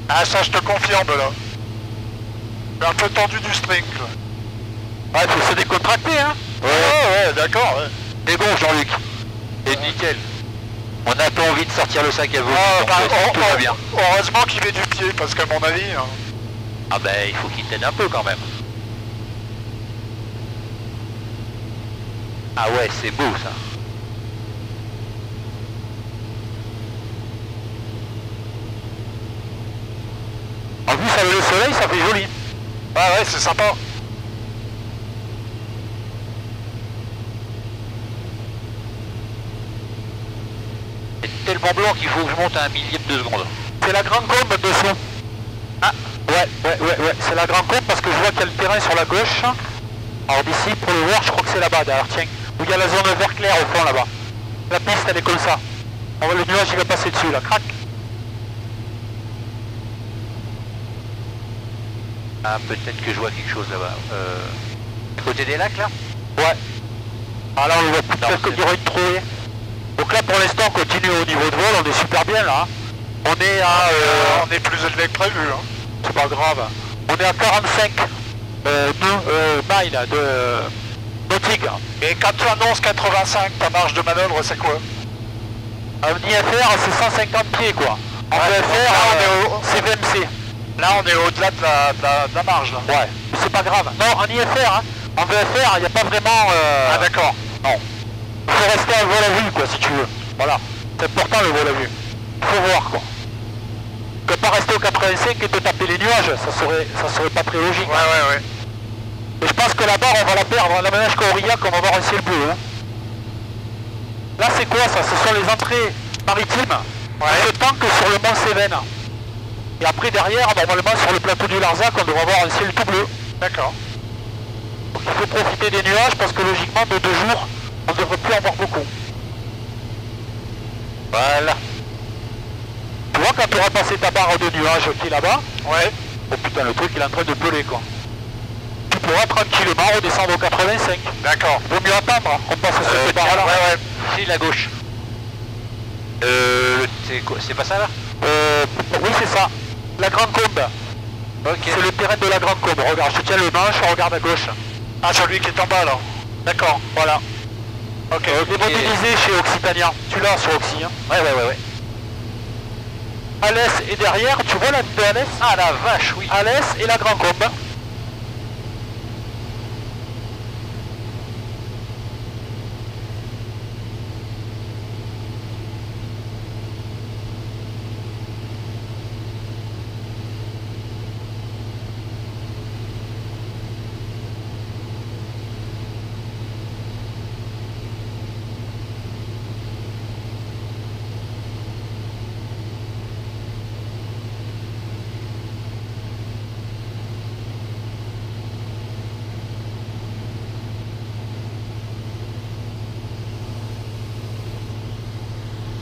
Ah ça je te confirme là. C'est un peu tendu du string. Ouais, faut se décontracter, hein Ouais, ouais, d'accord. Ouais. C'est bon, Jean-Luc. Et nickel. On n'a pas envie de sortir le sac à vous. Ah, bah, tout va bien. heureusement qu'il met du pied parce qu'à mon avis... hein, Ah ben, il faut qu'il t'aide un peu quand même. Ah ouais, c'est beau ça. En plus, avec le soleil, ça fait joli. Ah ouais, c'est sympa. C'est tellement blanc qu'il faut que je monte à un millième de seconde. C'est la grande combe de son. Ah, ouais, ouais, ouais, ouais. C'est la grande combe parce que je vois qu'il y a le terrain sur la gauche. Alors d'ici, pour le voir, je crois que c'est là-bas, d'ailleurs, tiens. Où il y a la zone vert clair au fond, là-bas. La piste, elle est comme ça. On voit le nuage, il va passer dessus, là. Crac. Ah, peut-être que je vois quelque chose là-bas. Euh... Côté des lacs, là? Ouais. Ah là, on voit plus presque du de trouée. Donc là, pour l'instant, on continue au niveau de vol, on est super bien, là. On est à... euh, on est plus élevé que prévu. Hein. c'est pas grave. On est à 45 euh, euh, miles de nautiques. Et quand tu annonces 85, ta marge de manœuvre c'est quoi? En IFR, c'est 150 pieds, quoi. En Ouais, VFR, là, on est au- c'est VMC. Là on est au-delà de la, de la- de la marge là. Ouais, c'est pas grave. Non, en IFR, hein. En VFR, il n'y a pas vraiment... euh, Ah d'accord. Non. Il faut rester à vol à vue, quoi, si tu veux. Voilà. C'est important, le vol à vue. faut voir, quoi. Que pas rester au 85 et te taper les nuages, ça serait, ça serait pas très logique. Ouais ouais ouais. Et je pense que la barre, on va la perdre. La ménage qu'Aurillac, on va avoir un ciel bleu. hein. Là, c'est quoi ça? Ce sont les entrées maritimes. Ouais. On se tanque sur le mont Cévennes. Et après, derrière, normalement, sur le plateau du Larzac, on devrait avoir un ciel tout bleu. D'accord. Donc il faut profiter des nuages parce que logiquement, de deux jours, on ne devrait plus en avoir beaucoup. Voilà. Tu vois, quand tu auras passé ta barre de nuages qui est là-bas, Ouais. oh putain, le truc, il est en train de peler, quoi. Tu pourras tranquillement redescendre au 85. D'accord. Vaut mieux attendre qu'on passe Euh, cette tiens, barre-là. ouais ouais. Si, la gauche. Euh, c'est quoi C'est pas ça là? Euh, oui, c'est ça. La grande combe. Ok. C'est le terrain de la grande combe. Regarde, je te tiens le manche, regarde à gauche. Ah celui qui est en bas là. D'accord. Voilà. Ok. Euh, démodélisé chez Occitania. Tu l'as sur Oxy, hein Ouais, ouais, ouais, ouais. Alès est derrière, tu vois la de Alès? Ah la vache, oui. Alès et la grande combe.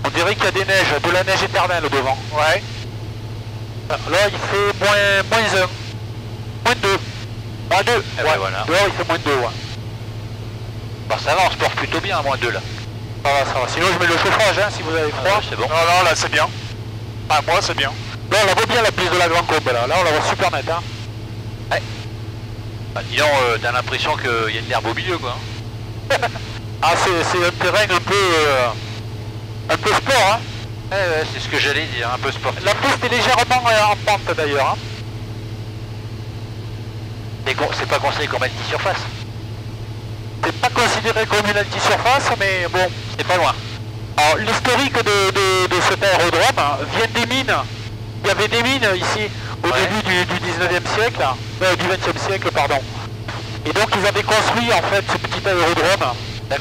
On dirait qu'il y a des neiges, de la neige éternelle devant. Ouais. Là, il fait moins, moins 1. Moins 2. Moins 2. Eh ben ouais. voilà. Dehors, il fait moins 2, ouais. Bah ça va, on se porte plutôt bien à moins 2 là. Ça va, ça va. Sinon, je mets le chauffage, hein, si vous avez froid. Ah, c'est bon. Non non là c'est bien. Ah moi c'est bien. Là, on la voit bien, la piste de la grande combe, là. Là, on la voit super nette, hein. Bah, dis donc, euh, t'as l'impression qu'il y a de l'herbe au milieu quoi. Ah, c'est c'est un terrain un peu... euh, un peu sport, hein. Ouais, ouais, c'est ce que j'allais dire, un peu sportif. La piste est légèrement euh, en pente, d'ailleurs, hein. C'est pas conseillé qu'on mette 10 surface. C'est pas considéré comme une anti-surface, mais bon. C'est pas loin. Alors, l'historique de, de- de cet aérodrome hein, vient des mines. Il y avait des mines ici au Ouais. début du, du 19e siècle, euh, du 20e siècle, pardon. Et donc, ils avaient construit en fait ce petit aérodrome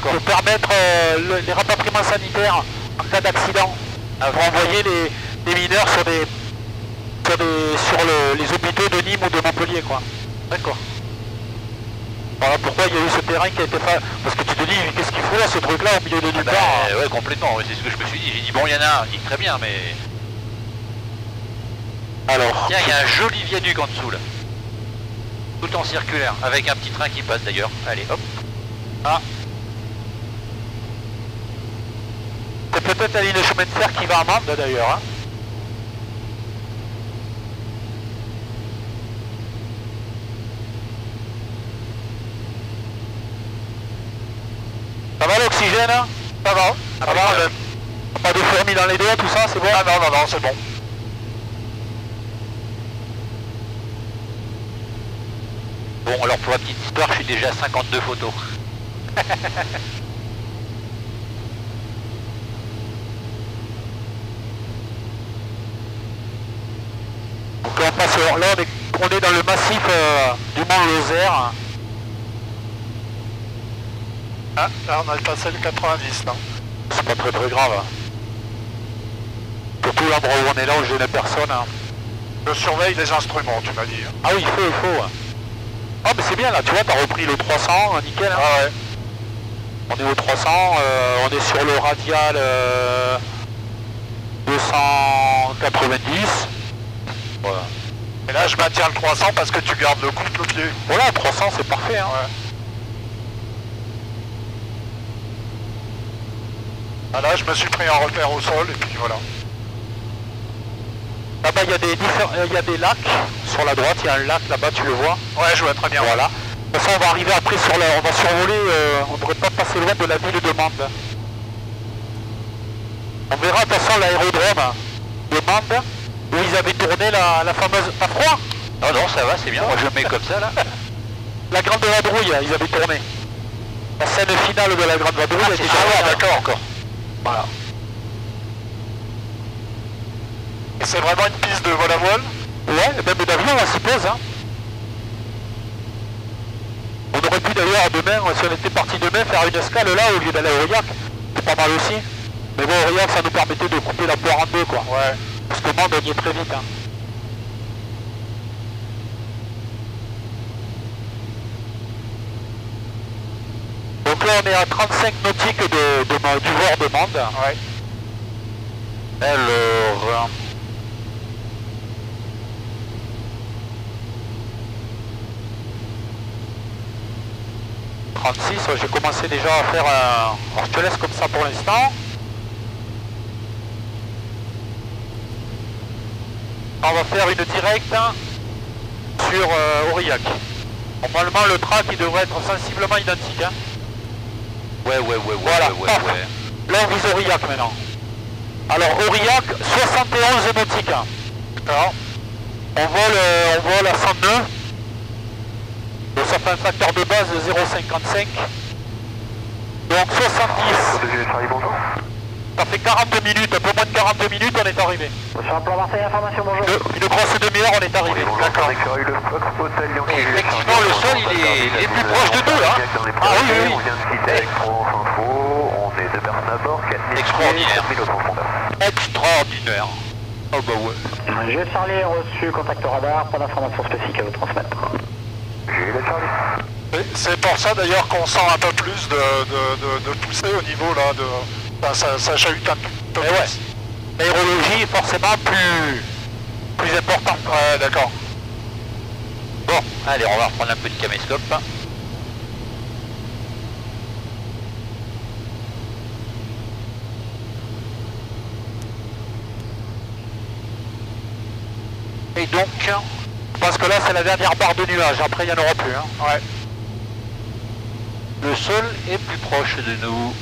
pour permettre euh, le- les rapatriements sanitaires en cas d'accident, euh, pour envoyer les, les mineurs sur des sur, des, sur le- les hôpitaux de Nîmes ou de Montpellier, quoi. D'accord. Voilà pourquoi il y a eu ce terrain qui a été fait. Parce que tu te dis, qu'est-ce qu'il faut là, ce truc-là, au milieu de nulle Bah, part ouais, complètement, c'est ce que je me suis dit. J'ai dit, bon, il y en a un, il dit très bien, mais. Alors, Tiens, il y a un joli viaduc en dessous là. Tout en circulaire, avec un petit train qui passe d'ailleurs. Allez, hop. C'est peut-être la ligne de chemin de fer qui va à Mende d'ailleurs. Hein. Ça va l'oxygène hein? Ça va, ça va. Pas de fourmis dans les doigts, tout ça, c'est bon? Ah, non, non, non, c'est bon. Bon, alors pour la petite histoire, je suis déjà à 52 photos. euh, Mont Lozère. Ah, là, on a passé le 90, non C'est pas très très grave. Surtout l'endroit où on est là, où je n'ai personne. hein. Je surveille les instruments, tu m'as dit. hein. Ah oui, il faut, il faut. Ah mais c'est bien là, tu vois, t'as repris le 300, hein, nickel. hein. Ah ouais. On est au 300, euh, on est sur le radial euh, 290. Voilà. Et là, je maintiens le 300 parce que tu gardes le couple au pied. Voilà, 300 c'est parfait. Hein. Ouais. Ah là, je me suis pris un repère au sol et puis voilà. Là-bas il y, a des diffé- euh, y a des lacs sur la droite, il y a un lac là-bas, tu le vois. Ouais, je vois très bien. Voilà. De toute façon, on va arriver après sur la... On va survoler, euh, on ne devrait pas passer loin de la ville de Mende. On verra de toute façon l'aérodrome de Mende, où ils avaient tourné la, la fameuse... Pas froid Non, non, ça va, c'est bien. Moi, je mets comme ça, là. La Grande Vadrouille, ils avaient tourné. La scène finale de la Grande Vadrouille Ah tournée ouais, à- d'accord, encore. Voilà. Et c'est vraiment une piste de vol à voile Ouais, même d'avion, on s'y pose. Hein. On aurait pu d'ailleurs demain, si on était parti demain, faire une escale là au lieu d'aller à Aurillac. C'est pas mal aussi. Mais bon, Aurillac, ça nous permettait de couper la poire en deux, quoi. Ouais. Parce que Mende, on y est très vite. Hein. Donc là, on est à 35 nautiques de, de, du voir de Mende. Ouais. Alors... 36, ouais, j'ai commencé déjà à faire un... Alors je te laisse comme ça pour l'instant. On va faire une directe sur euh, Aurillac. Normalement le track il devrait être sensiblement identique. hein. Ouais, ouais, ouais, ouais, Voilà, ouais, ouais. Là on vise Aurillac maintenant. Alors Aurillac, 71 nautiques. D'accord on vole, euh, on vole à 102. Donc ça fait un facteur de base de 0,55. Donc 70. Ça fait 40 minutes, un peu moins de 42 minutes, on est arrivé. Sur un plan Marseille, information, bonjour. Une, une grosse demi-heure, on est arrivé. D'accord. Effectivement, le sol, il est- il est plus proche de deux, hein. Les Ah oui, oui, oui. On est deux personnes à bord, 4000 Extraordinaire. 4000 au profondeur. Extraordinaire. Oh bah ouais. Juliette Charlie, reçu, contact radar, pas d'informations spécifiques à vous transmettre. Juliette Charlie. C'est pour ça d'ailleurs qu'on sent un peu plus de, de, de, de poussée au niveau là de. Enfin, ça, ça chahute un peu plus. ouais. L'aérologie est forcément plus, plus importante. Ouais, d'accord. Bon, allez, on va reprendre un peu de caméscope. Et donc, pense que là c'est la dernière barre de nuages, après il n'y en aura plus. hein. Ouais. Le sol est plus proche de nous.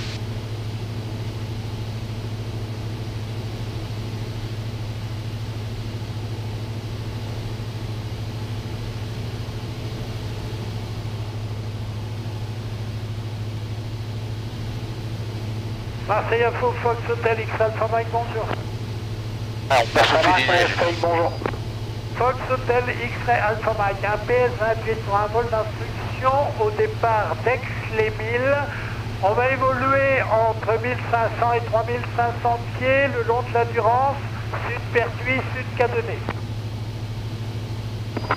Marseille Info, Fox Hotel, X Alpha Mike, bonjour. On passe neiges. bonjour. Fox Hotel, X-Ray Alpha Mike, un PS28 pour un vol d'instruction au départ d'Aix-les-Milles. On va évoluer entre 1500 et 3500 pieds le long de la Durance, sud Pertuis, sud Cadenet.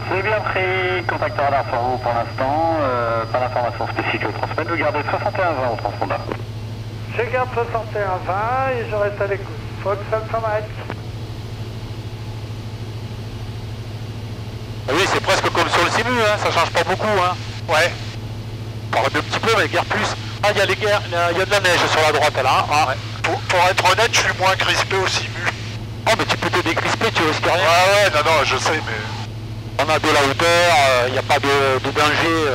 C'est bien pris, contact radar sur vous pour l'instant, euh, pas d'informations spécifiques au transmettre, vous gardez 61-20 au transpondeur. Je garde 61-20 et je reste à l'écoute. Fox Alpha Mike. Ah oui, c'est presque comme sur le Simu, hein, ça change pas beaucoup. Hein. Ouais. Par un petit peu, mais guère plus. Ah, il y, a les guerres- il y a- de la neige sur la droite là. Ah, Ouais. Pour, pour être honnête, je suis moins crispé au simu. Oh, mais tu peux te décrisper, tu risques Ouais, rien. ouais, non, non, je sais, mais. On a de la hauteur, il n'y a pas de, de danger,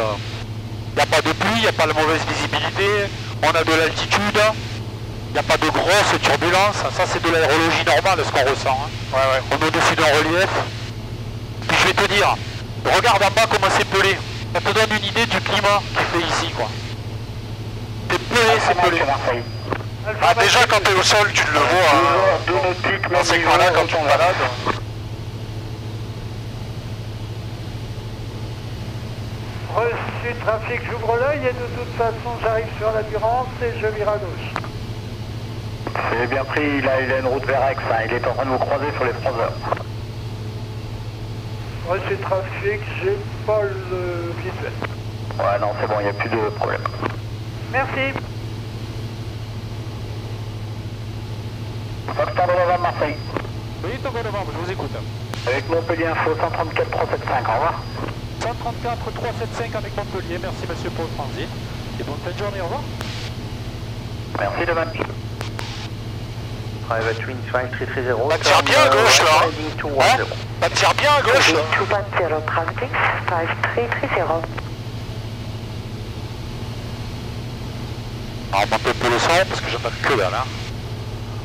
il n'y a pas de pluie, il n'y a pas de mauvaise visibilité. On a de l'altitude, il n'y a pas de grosses turbulences, ça c'est de l'aérologie normale ce qu'on ressent. hein. Ouais, ouais. On est au-dessus d'un relief. Puis je vais te dire, regarde en bas comment c'est pelé. Ça te donne une idée du climat qu'il fait ici quoi. C'est pelé, c'est pelé. Ah, déjà quand t'es au sol, tu le vois. hein. Dans ces coins-là, quand tu te balades. Reçu trafic, j'ouvre l'œil et de toute façon j'arrive sur la Durance et je vire à gauche. J'ai bien pris, il a, il a une route vers Aix, hein. il est en train de vous croiser sur les Franseurs. Reçu trafic, j'ai pas le visuel. Ouais, non, c'est bon, il n'y a plus de problème. Merci. Foxtrot Novembre Marseille. Oui, Novembre, je vous écoute. Avec Montpellier Info 134 375, au revoir. 134 375 avec Montpellier, merci monsieur pour le transit. Et bonne fin de journée, au revoir. Merci de même. Private Wing 5330. Ça tire bien à gauche là. Hein Ça tire bien à gauche là. 210 traffic 5330. Alors on monte un peu le son parce que j'entends que dalle. Hein.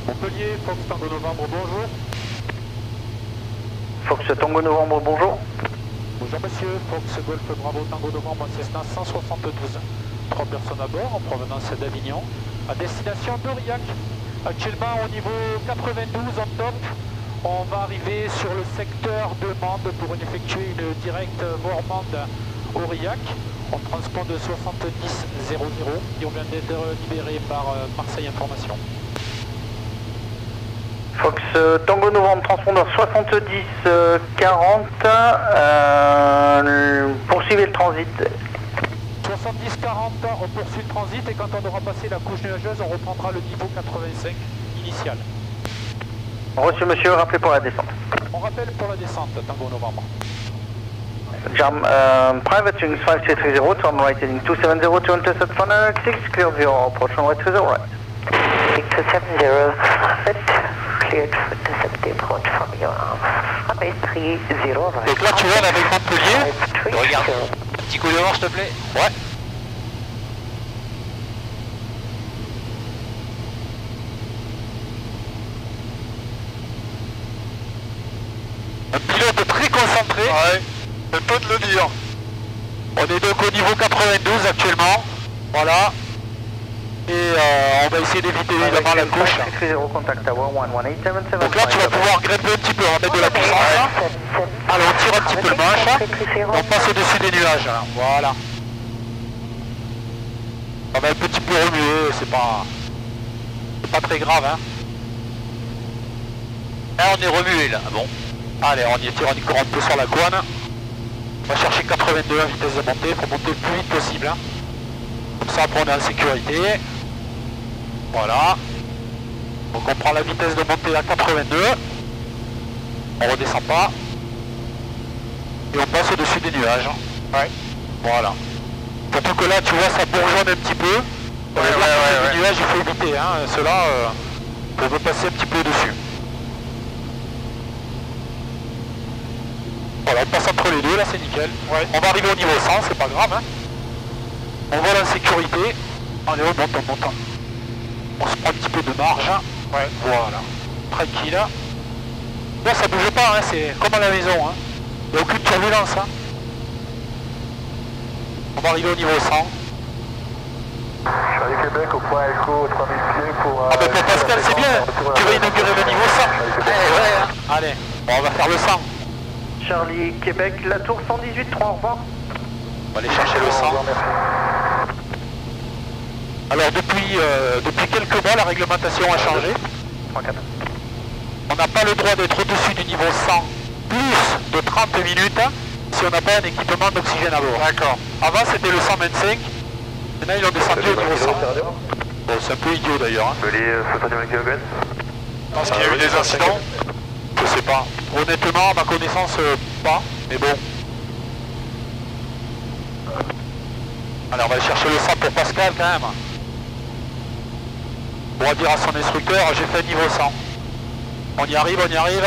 Montpellier, Fox Tango Novembre, bonjour. Fox Tango Novembre, bonjour. Bonjour monsieur, Fox Golf Bravo Tango Novembre Cessna 172. Trois personnes à bord en provenance d'Avignon, à destination d'Aurillac. Actuellement au niveau 92 en top, on va arriver sur le secteur de Mende pour effectuer une directe Vormande-Aurillac. On transpond de 70 00 et on vient d'être libéré par euh, Marseille Information. Fox euh, Tango Novembre, transpondeur 70 euh, 40. Euh, poursuivez le transit. 70-40, on poursuit le transit et quand on aura passé la couche nuageuse, on reprendra le niveau 85 initial. Reçu monsieur, rappelez pour la descente. On rappelle pour la descente, Tango Novembre. Jam, euh, Private Wings 5330, turn right heading 270 to intercept runner 6, clear the approach runway 30 right. 6270, right, cleared for intercept the approach from your runway 30 right. Donc là tu est avec Montpellier. 5330. Regarde. Un petit coup de vent s'il te plaît. Ouais. Un pilote très concentré. Ouais. C'est peu de le dire. On est donc au niveau 92 actuellement. Voilà. Et euh, on va essayer d'éviter évidemment la couche. 5330, contact tower 11877. Donc là tu vas pouvoir grimper un petit peu, on va mettre de la puissance. Allez, on tire un petit peu le manche. On passe au-dessus des nuages. là. Voilà. On va un petit peu remuer, c'est pas. Pas très grave hein. Là on est remué là, bon. Allez, on y tire, court un peu sur la couane. On va chercher 82 à vitesse de montée, faut monter le plus vite possible. hein. Comme ça après on est en sécurité. Voilà. Donc on prend la vitesse de montée à 82. On redescend pas. Et on passe au-dessus des nuages. Ouais. Voilà. Surtout que là, tu vois, ça bourgeonne un petit peu. Ouais, ouais, ouais, Les nuages, il faut éviter. Hein. Ceux-là, euh, on peut passer un petit peu dessus. Voilà, on passe entre les deux, là c'est nickel. On va arriver au niveau 100, c'est pas grave. Hein. On vole en sécurité. Allez, on monte, on monte. On se prend un petit peu de marge. Ouais. Voilà. Tranquille. Là, ça bouge pas, hein, c'est comme à la maison. Hein. Il n'y a aucune turbulence. Hein. On va arriver au niveau 100. Charlie Québec au point Echo 3000 pieds pour... Ah ben pour Pascal, c'est bien. Tu vas inaugurer le niveau 100. Eh ouais, hein. Allez, bon, on va faire le 100. Charlie Québec, la tour 118 3, au revoir. On va aller chercher le 100. Alors depuis, euh, depuis quelques mois, la réglementation a changé. On n'a pas le droit d'être au-dessus du niveau 100 plus de 30 minutes si on n'a pas un équipement d'oxygène à bord. D'accord. Avant c'était le 125, maintenant ils ont descendu au niveau 100. Bon, c'est un peu idiot d'ailleurs. Hein. Parce qu'il y a eu des incidents. Je sais pas. Honnêtement, à ma connaissance, euh, pas. Mais bon. Allez, on va aller chercher le 100 pour Pascal quand même. Va dire à son instructeur, j'ai fait niveau 100. On y arrive, on y arrive.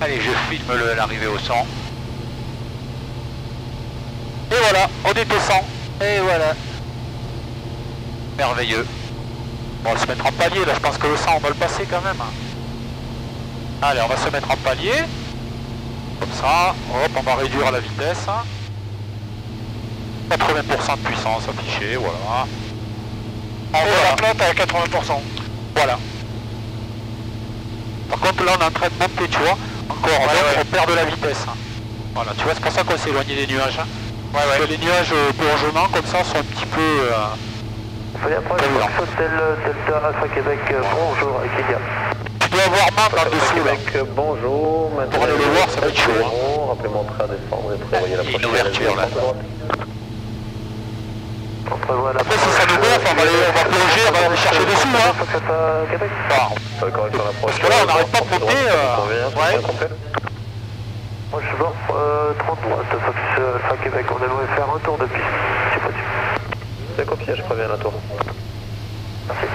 Allez, je filme l'arrivée au 100. Et voilà, on est au 100. Et voilà. Merveilleux. On va se mettre en palier, là je pense que le 100 on va le passer quand même. Allez, on va se mettre en palier. Comme ça, hop, on va réduire la vitesse. 80% de puissance affichée, voilà. On voit la plate à 80%. Voilà. Par contre là on est en train de monter, tu vois. Encore, Ouais, donc, ouais. on perd de la vitesse. Voilà, tu vois, c'est pour ça qu'on s'est éloigné des nuages. hein. Ouais, Parce que les nuages euh, bourgeonnants comme ça sont un petit peu... euh, Soyez approche, Très Fox Hotel Delta Alpha Québec, euh, bonjour, Equidia. Tu dois avoir Mande en dessous là. Québec, euh, bonjour, maintenant... Pour aller le voir, ça va être chaud, hein. Descendre et prévoyez la une ouverture, là. Après si ça nous gonfle, on va, aller, on va plonger, on va aller chercher dessous hein. Enfin. Parce que là, on n'arrête pas de monter, euh, ouais. Moi, je suis voir euh, 30 droite, Fox euh, Alpha Québec. On aimerait faire un tour de piste, si possible. C'est copié, je préviens la tour. Merci.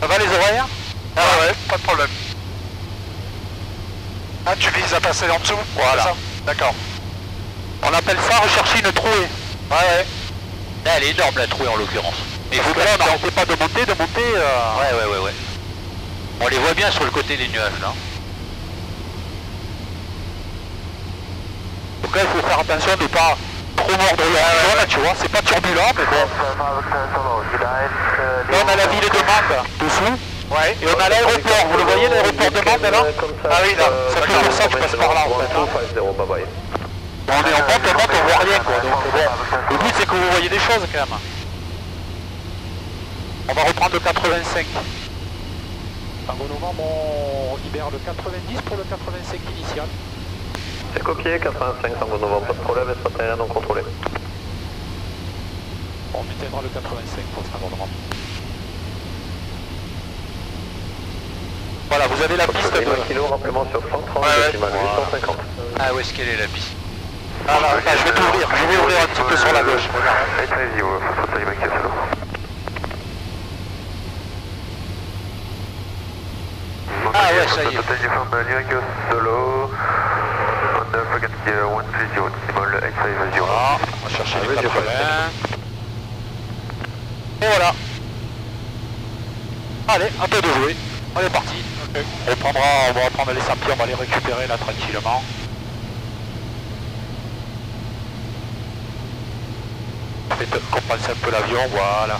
ça va les horaires? Ah ouais, pas de problème. Ah, tu vises à passer en dessous Voilà. D'accord. On appelle ça rechercher une trouée. Ouais, ouais. Elle est énorme la trouée en l'occurrence. Mais faut que là on n'arrêtait pas de monter, de monter... euh, Ouais, ouais, ouais, ouais. On les voit bien sur le côté des nuages là. Donc là il faut faire attention de ne pas trop mordre le là tu vois, c'est pas turbulent mais bon. Là on a la ville de Mende dessous. Ouais. Et on a l'aéroport, vous le voyez l'aéroport de Mende là Ah oui, là, Ça fait comme ça que tu passes par là en fait. hein. Bon, on est en on monte, on voit rien quoi. Donc bon, le but c'est que vous voyez des choses quand même. On va reprendre le 85. Tango novembre, on libère le 90 pour le 85 initial. C'est copié, 85 Tango Novembre, pas de problème, espace aérien non contrôlé. On éteindra le 85 pour le Tango novembre. Voilà, vous avez la piste de... 20 kg, rappelez-moi sur 130, Ouais, ouais. décimal, 850. Ah, où est-ce qu'elle est la piste Ah là, là, je vais t'ouvrir, je vais ouvrir un petit peu sur la gauche. Ah ouais, ça y est. Solo, 9, 4, 1, 3, 0, décimal, Voilà, on va chercher les 80. Et voilà. Allez, un peu de jouer. On est parti. On va reprendre les 100 pieds, on va les récupérer là tranquillement. Faites compenser un peu l'avion, voilà.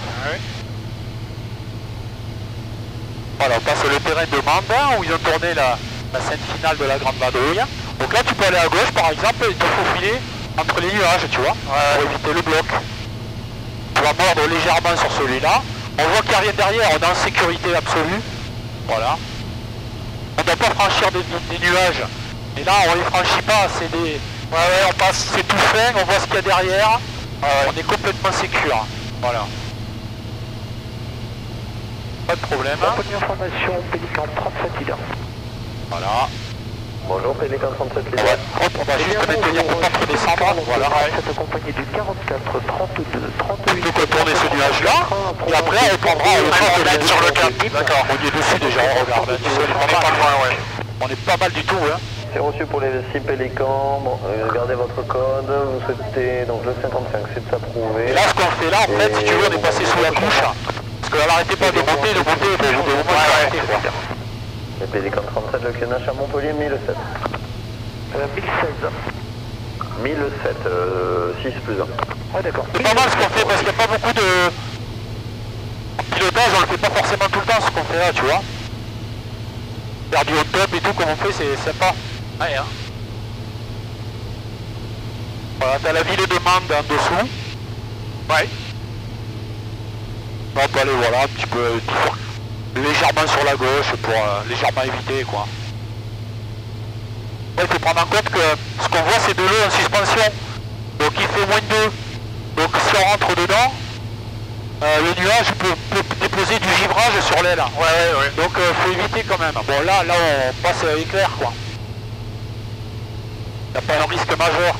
Voilà, on passe le terrain de Mandin où ils ont tourné la, la scène finale de la Grande Vadrouille. Donc là, tu peux aller à gauche par exemple et te faufiler entre les nuages, tu vois, pour éviter le bloc. Tu vas mordre légèrement sur celui-là. On voit qu'il n'y a rien derrière, on est en sécurité absolue. Voilà. Doit pas franchir des, des nuages. Et là, on les franchit pas, c'est des... Ouais, ouais, on passe, c'est tout fin, on voit ce qu'il y a derrière. On est complètement sécure. Voilà. Pas de problème. Première Pélican 37 leader. Voilà. Bonjour, Pélican 37 Ouais. Hop, on va juste maintenir pour pas trop descendre. Voilà. Cette accompagné du 44, 32, 38. Donc on tourne ce nuage-là, et après on prendra le On va mettre sur le cap. D'accord. On y est dessus déjà, on regarde. hein, On est pas loin, ouais. On est pas mal du tout, hein. C'est reçu pour les 6 Pélicans, bon, euh, gardez votre code, vous souhaitez donc le 55, c'est approuvé. Et là, ce qu'on fait là, en fait, si tu veux, on est passé sous la couche. Parce qu'elle n'arrêtait pas de monter, de monter, et puis au bout Pélicans 37, le QNH à Montpellier, 1007. Euh, 1016. 1007, euh, 6 plus 1. Ouais, d'accord. C'est pas mal ce qu'on fait, parce qu'il n'y a pas beaucoup de... Pilotage, on le fait pas forcément tout le temps, ce qu'on fait là, tu vois. Faire du hot top et tout, comme on fait, c'est sympa. Ouais, hein. Voilà, t'as la ville de Mende en dessous. Ouais. On peut aller, voilà, un petit peu euh, légèrement sur la gauche pour euh, légèrement éviter, quoi. Ouais, il faut prendre en compte que ce qu'on voit, c'est de l'eau en suspension. Donc il fait moins de 2. Donc si on rentre dedans, euh, le nuage peut, peut déposer du givrage sur l'aile. Ouais, ouais, ouais. Donc il faut éviter quand même. Bon là, là on passe à éclair quoi. Il n'y a pas un risque majeur.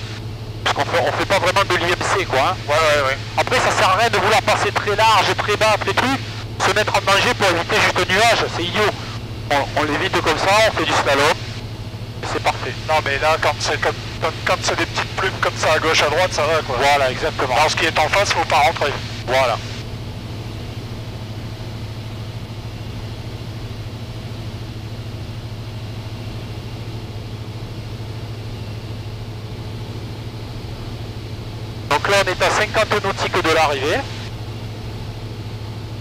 Parce qu'on fait, on fait pas vraiment de l'IMC quoi. hein. Ouais, ouais, ouais. Après ça sert à rien de vouloir passer très large, très bas, très truc, se mettre en danger pour éviter juste le nuage, c'est idiot. On, on l'évite comme ça, on fait du slalom. c'est parfait. Non mais là quand c'est comme, quand c'est des petites plumes comme ça à gauche à droite, ça va quoi. Voilà, exactement. Alors ce qui est en face, faut pas rentrer. Voilà. Donc là on est à 50 nautiques de l'arrivée.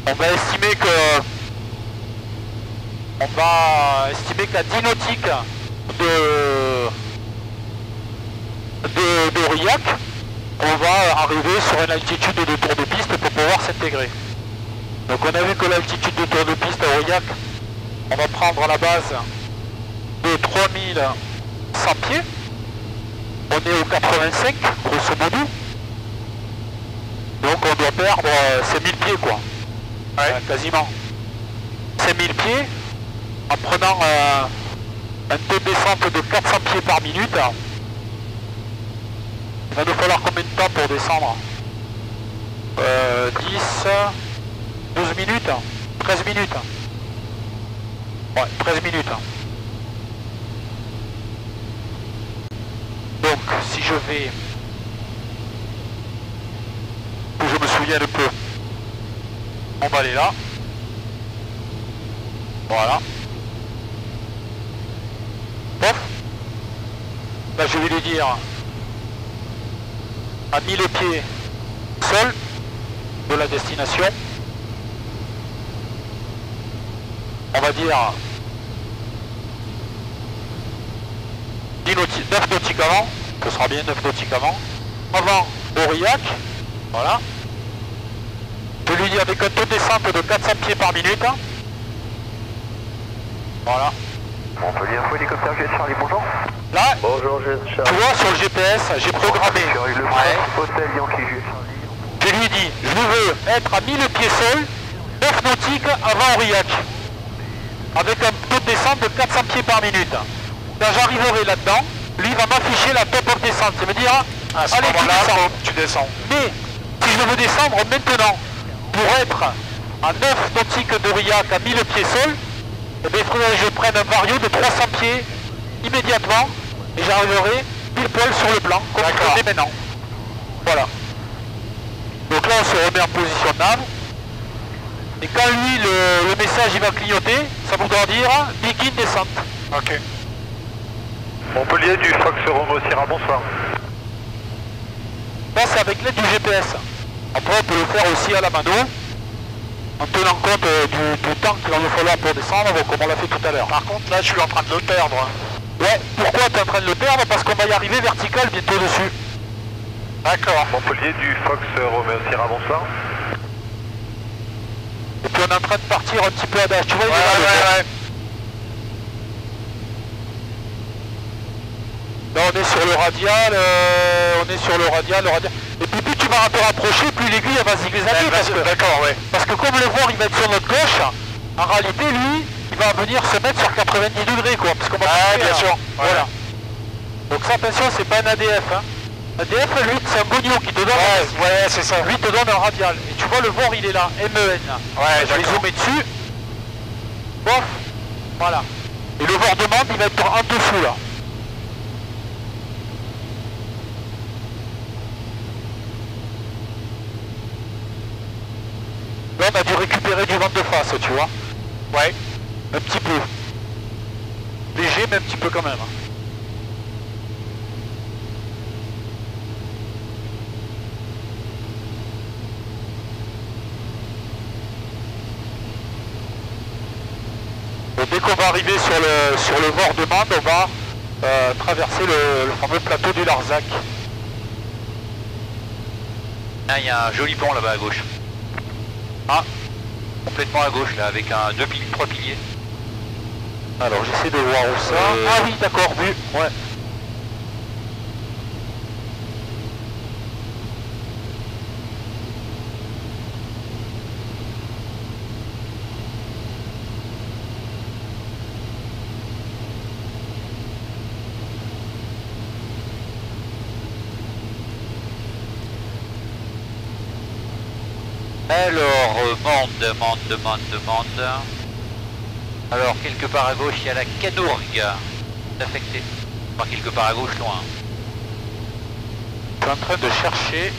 On va estimer que on va estimer qu'à 10 nautiques de de, on va arriver sur une altitude de tour de piste pour pouvoir s'intégrer. Donc on a vu que l'altitude de tour de piste à Aurillac, on va prendre la base de 3100 pieds. On est au 85, grosso modo. Donc on doit perdre euh, 5000 pieds quoi. Ouais, quasiment. 5000 pieds en prenant euh, un taux de descente de 400 pieds par minute. Il va nous falloir combien de temps pour descendre? Euh, 10, 12 minutes 13 minutes Ouais, 13 minutes. Donc, si je vais... Je me souvienne un peu. On va aller là. Voilà. Pof. Là, je vais lui dire à 1000 pieds sol de la destination. On va dire 10 nauti- 9 nautiques avant, ce sera bien 9 nautiques avant. Avant Aurillac, voilà. Je vais lui dire avec un taux de descente de 400 pieds par minute. Voilà. Montpellier Info hélicoptère Juliette Charlie, bonjour. Là, Bonjour Juliette tu vois sur le GPS, j'ai programmé. Le Ouais. hôtel Yankee Juliette Charlie. Je lui ai dit, je veux être à 1000 pieds sol, 9 nautiques avant Aurillac. Avec un taux de descente de 400 pieds par minute. Quand j'arriverai là-dedans, lui va m'afficher la top of descente. Me dira, À ce allez, tu descends. tu descends. Mais, si je veux descendre maintenant, pour être à 9 nautiques d'Aurillac à 1000 pieds sol, bien, il faudrait que je prenne un vario de 300 pieds immédiatement et j'arriverai pile poil sur le plan, comme je fais maintenant. Voilà. Donc là, on se remet en position de nav. Et quand lui, le, le message, il va clignoter, ça voudra dire begin descente. Ok. Montpellier du Fox Romeo Sierra, bonsoir. Là, c'est avec l'aide du GPS. Après, on peut le faire aussi à la mano, en tenant compte euh, du, du temps qu'il va nous falloir pour descendre, comme on l'a fait tout à l'heure. Par contre, là, je suis en train de le perdre. Ouais, pourquoi tu es en train de le perdre? Parce qu'on va y arriver vertical bientôt dessus. D'accord. Montpellier du Fox Romeo Sierra, bonsoir. Et puis on est en train de partir un petit peu à dash. Tu vois, il Ouais, est ouais, temps. ouais. Là, on est sur le radial, euh, on est sur le radial, le radial. Tu vas te rapprocher, plus l'aiguille va zigzaguer. parce que- ouais. Parce que comme le vent il va être sur notre gauche, en réalité lui, il va venir se mettre sur 90 degrés quoi. Parce qu'on va bien hein. sûr. Voilà. Donc ça attention, c'est pas un ADF. Hein. ADF, lui, c'est un bognon qui te donne. Ouais, ouais, c'est ça. Lui te donne un radial. Et tu vois le vent il est là, MEN. Ouais, Je vais zoomer dessus. Bof. Voilà. Et le vent de demande il va être en dessous là. Là on a dû récupérer du vent de face, tu vois. Ouais. Un petit peu. Léger mais un petit peu quand même. Et dès qu'on va arriver sur le, sur le bord de Mende, on va euh, traverser le, le fameux plateau du Larzac. Ah, Il y a un joli pont là-bas à gauche. Ah, complètement à gauche là, avec un deux piliers, trois piliers. Alors j'essaie de voir où ça. Euh, Ah oui, d'accord, vu. Ouais. Alors, euh, monde, monde, monde, monde. Alors, quelque part à gauche, il y a la Canourgue. Affecté. Pas quelque part à gauche, loin. Je suis en train de chercher.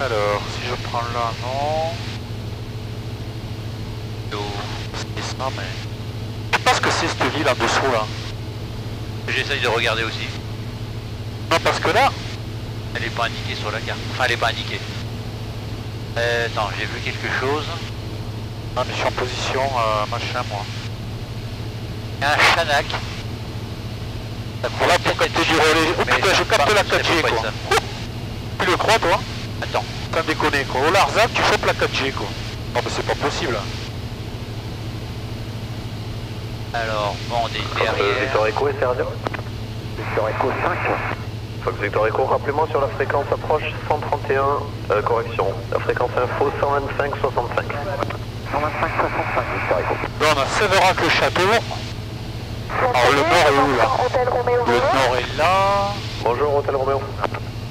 Alors, si je prends là, non. C'est ça, mais... Je ce que c'est cette ville en dessous, là. J'essaye de regarder aussi. Non, parce que là, Elle est pas indiquée sur la carte. Enfin, elle est pas indiquée. Euh, attends, j'ai vu quelque chose. ah, mais je suis en position euh, machin, moi. Il y a un Chanak. Ça pourrait Voilà peut-être pour être capter du Chanak, relais? Oh mais putain, je capte la ça peut 4G, pas être quoi. ça. Tu le crois, toi? Attends. Sans déconner, quoi. Au Larzac, tu chopes la 4G, quoi. Non, mais c'est pas possible. Alors, bon, on est Fox derrière. Victor Echo et Sergio Victor Echo 5. Fox Victor Echo, rappelez-moi sur la fréquence approche 131, euh, correction, la fréquence info 125 65. 125 65, Victor Echo. Là, on a Sévérac le château. Alors, le nord est où, là Hôtel Roméo Le nord est là. Bonjour, Hôtel Roméo.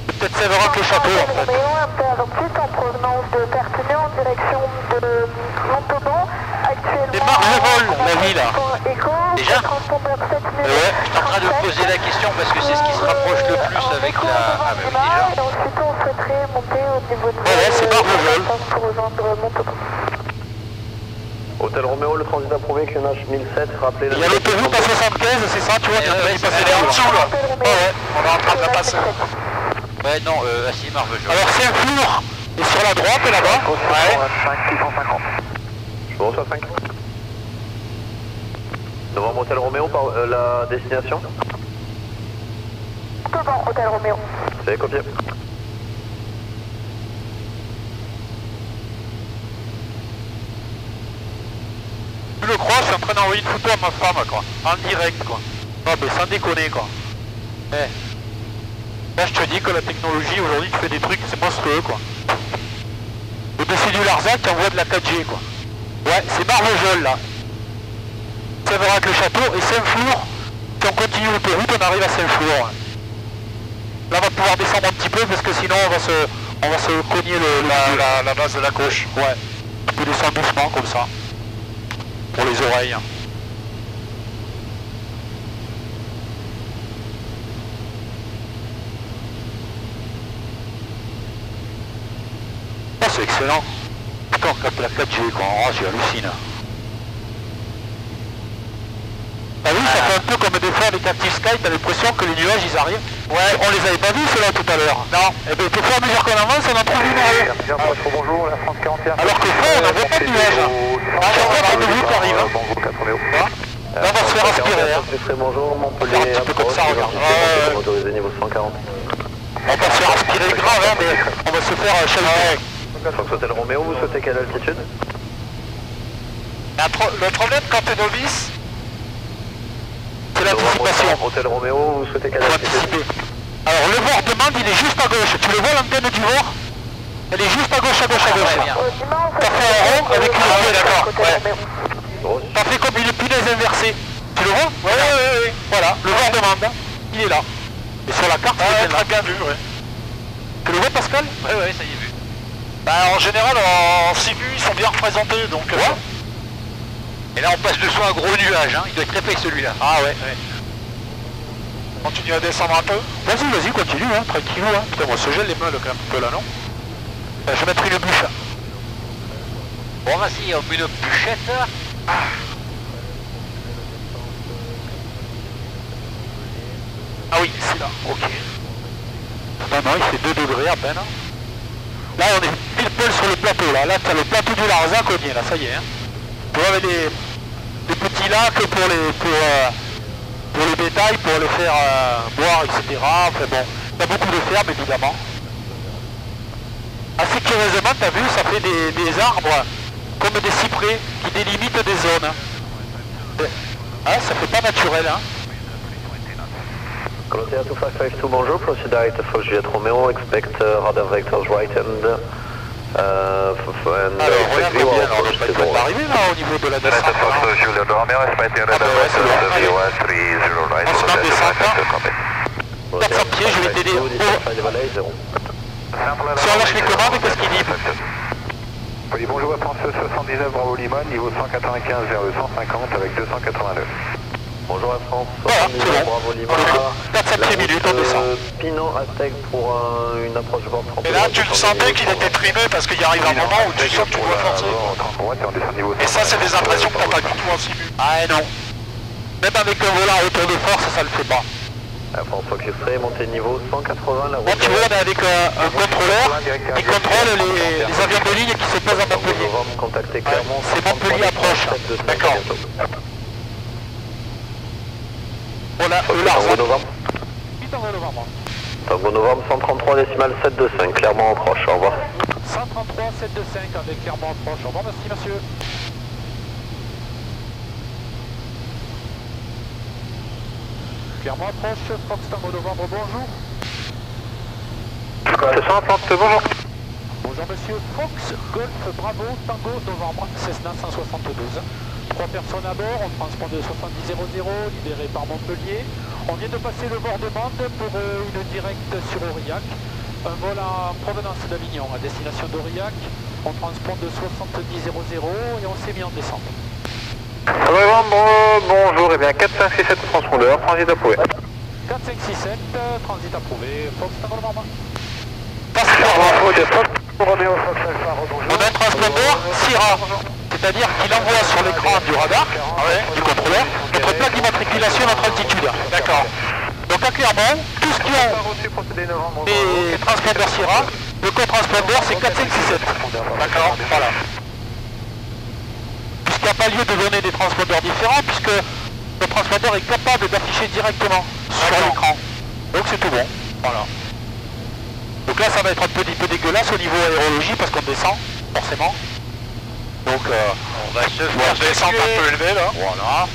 Peut-être Sévérac le château, en fait. Roméo, MT28 en provenance de Perpignan en direction de Montauban. Actuellement. C'est Margevol, la ville. Écho, Déjà transpondeur 7000. Ouais, Je suis en train de poser la question parce que c'est ce qui se rapproche le plus avec la... Ah bah oui, déjà. Et ensuite, on souhaiterait monter au niveau de. Ouais, c'est Margevol. Pour rejoindre Montauban. Hôtel Roméo, le transit approuvé, QNH 1007, rappelez le... Il y a l'autoroute à 75, c'est ça, tu vois, tu ouais, as c'est passer ça. en dessous, là. Ah ouais, on est en train de la passer. Ouais, non, euh, si, Marvejol. Alors, c'est un flour. Et sur la droite, là-bas. Ouais. 650. Je vous reçois 5. Novembre Hôtel Roméo, par, euh, la destination Montauban, Hôtel Roméo. C'est copié. Tu le crois, je suis en train d'envoyer une photo à ma femme, quoi. En direct, quoi. Non, mais sans déconner, quoi. Eh. Là, je te dis que la technologie, aujourd'hui, tu fais des trucs, c'est monstrueux, quoi. Au-dessus du Larzac, tu envoies de la 4G, quoi. Ouais, c'est Marvejol, là. Sévérac le château et Saint-Flour. Si on continue l'autoroute, on arrive à Saint-Flour. Là, on va pouvoir descendre un petit peu parce que sinon, on va se, on va se cogner le, la, la base de la gauche. Ouais. Tu peux descendre doucement, comme ça. Pour les oreilles. Ah, c'est excellent. Putain, on la 4G, quoi. Oh, j'hallucine. Ah oui, ça fait un peu comme des fois avec Active Sky, t'as l'impression que les nuages ils arrivent. Ouais, on les avait pas vus ceux-là tout à l'heure. Non. Et bien, au fur et à mesure qu'on avance, on en trouve une arrière. bonjour, la France 41. Alors que ça, on n'avait pas de nuages. Ah, chaque fois, t'as de vous qui arrive. hein. Bonjour, 4 Roméo. Là, on va se faire aspirer. Hein. bonjour, Montpellier. Faire un petit peu comme ça, regarde. Ouais, ouais, ouais. Autorisé niveau 140. On va pas se faire aspirer grave, hein, mais on va se faire chaluter. Fox Hôtel Roméo, vous souhaitez quelle altitude? Le problème quand t'es novice, c'est. Hôtel Roméo, vous souhaitez. Alors le VOR demande, il est juste à gauche. Tu le vois l'antenne du VOR Elle est juste à gauche, à gauche, à gauche. Dimanche, T'as fait un rond avec une épée, d'accord, ouais. T'as fait comme une punaise inversée. Tu le vois? Ouais, ouais, ouais. Voilà, le VOR demande. Il est là. Et sur la carte, il est très bien vu, ouais. Tu le vois, Pascal? Ouais, ouais, ça y est vu. Bah, en général, en simu, ils sont bien représentés, donc... euh, Ouais. Et là, on passe dessous un gros nuage, hein. Il doit être épais celui-là. Ah ouais, ouais. Continue à descendre un peu Vas-y, vas-y, continue, hein, tranquillou, hein. Putain, moi, ce gel les mains, là, quand même, un peu, là, non Euh, Je mettrai une bûche. Bon, vas-y, on met une bûchette. Ah oui, c'est là, ok. Non, non, il fait 2 degrés à peine. Là, on est pile poil sur le plateau, là. Là, t'as le plateau du Larzac au nez, là, ça y est. Hein. Tu vois, avec des, des petits lacs pour les, pour, euh, pour les bétails, pour les faire euh, boire, etc. Enfin bon, t'as beaucoup de fermes, évidemment. Assez curieusement, t'as vu, ça fait des, des arbres comme des cyprès qui délimitent des zones. Ah, ça fait pas naturel, hein. Colombia 2552, bonjour. Proceed direct for Juliette Romeo. Expect uh, radar vectors right and. Uh, f- f- and Alors, regarde bien, alors, va zero. arriver là au niveau de la descente. hein. Juliette Romeo, expecting Ah, ouais, c'est bon. Allez. right. On se met en descente. 400 pieds, je vais t'aider. Si on lâche les commandes, qu'est-ce qu'il dit Oui, bonjour à France 79 Bravo Lima, niveau 195 vers le 150 avec 289. Bonjour à France. Voilà, c'est bon. Bravo Lima. 4 minutes, on descend. Pinot Aztec pour euh, une approche bord 30. Et là, tu le sentais qu'il était primé parce qu'il arrive un moment où tu sens que tu dois forcer. Et ça, c'est des impressions que t'as pas du tout en simu. Ah non. Même avec un volant à hauteur de force, ça le fait pas. François Custré, montée niveau 180, la route. Bon, tu vois, on est avec euh, un contrôleur qui contrôle les, les avions de ligne qui se posent à Montpellier. C'est Montpellier approche. D'accord. Là, Tango novembre. 8 en novembre. Tango novembre 133 décimal 725, clairement en proche, au revoir. 133 725 avec Clermont approche. Au revoir, merci monsieur. Clermont approche, Fox Tango novembre, bonjour. C'est bonjour. Bonjour monsieur, Fox Golf Bravo Tango novembre, Cessna 172. Trois personnes à bord, on transpose 7000, libéré par Montpellier. On vient de passer le bord de bande pour euh, une directe sur Aurillac. Un vol en provenance d'Avignon à destination d'Aurillac. On transpose 7000 et on s'est mis en descente. Novembre, bonjour, et bien 4, 5, 6, 7 transpondeurs, transit approuvé. 4, 5, 6, 7, transit approuvé, Fox Tango novembre. On a un transpondeur SIRA, c'est-à-dire qu'il envoie sur l'écran du radar, du contrôleur, notre plaque d'immatriculation, notre altitude. D'accord. Donc à Clermont, tout ce qui ont des transpondeurs SIRA, le code transpondeur c'est 4, 5, 6, 7. D'accord Voilà. Puisqu'il n'y a pas lieu de donner des transpondeurs différents, puisque le transpondeur est capable d'afficher directement sur l'écran. Donc c'est tout bon. Voilà. Donc là, ça va être un petit peu dégueulasse au niveau aérologie parce qu'on descend, forcément. Donc, euh, on va se faire descendre un peu élevé là. Voilà.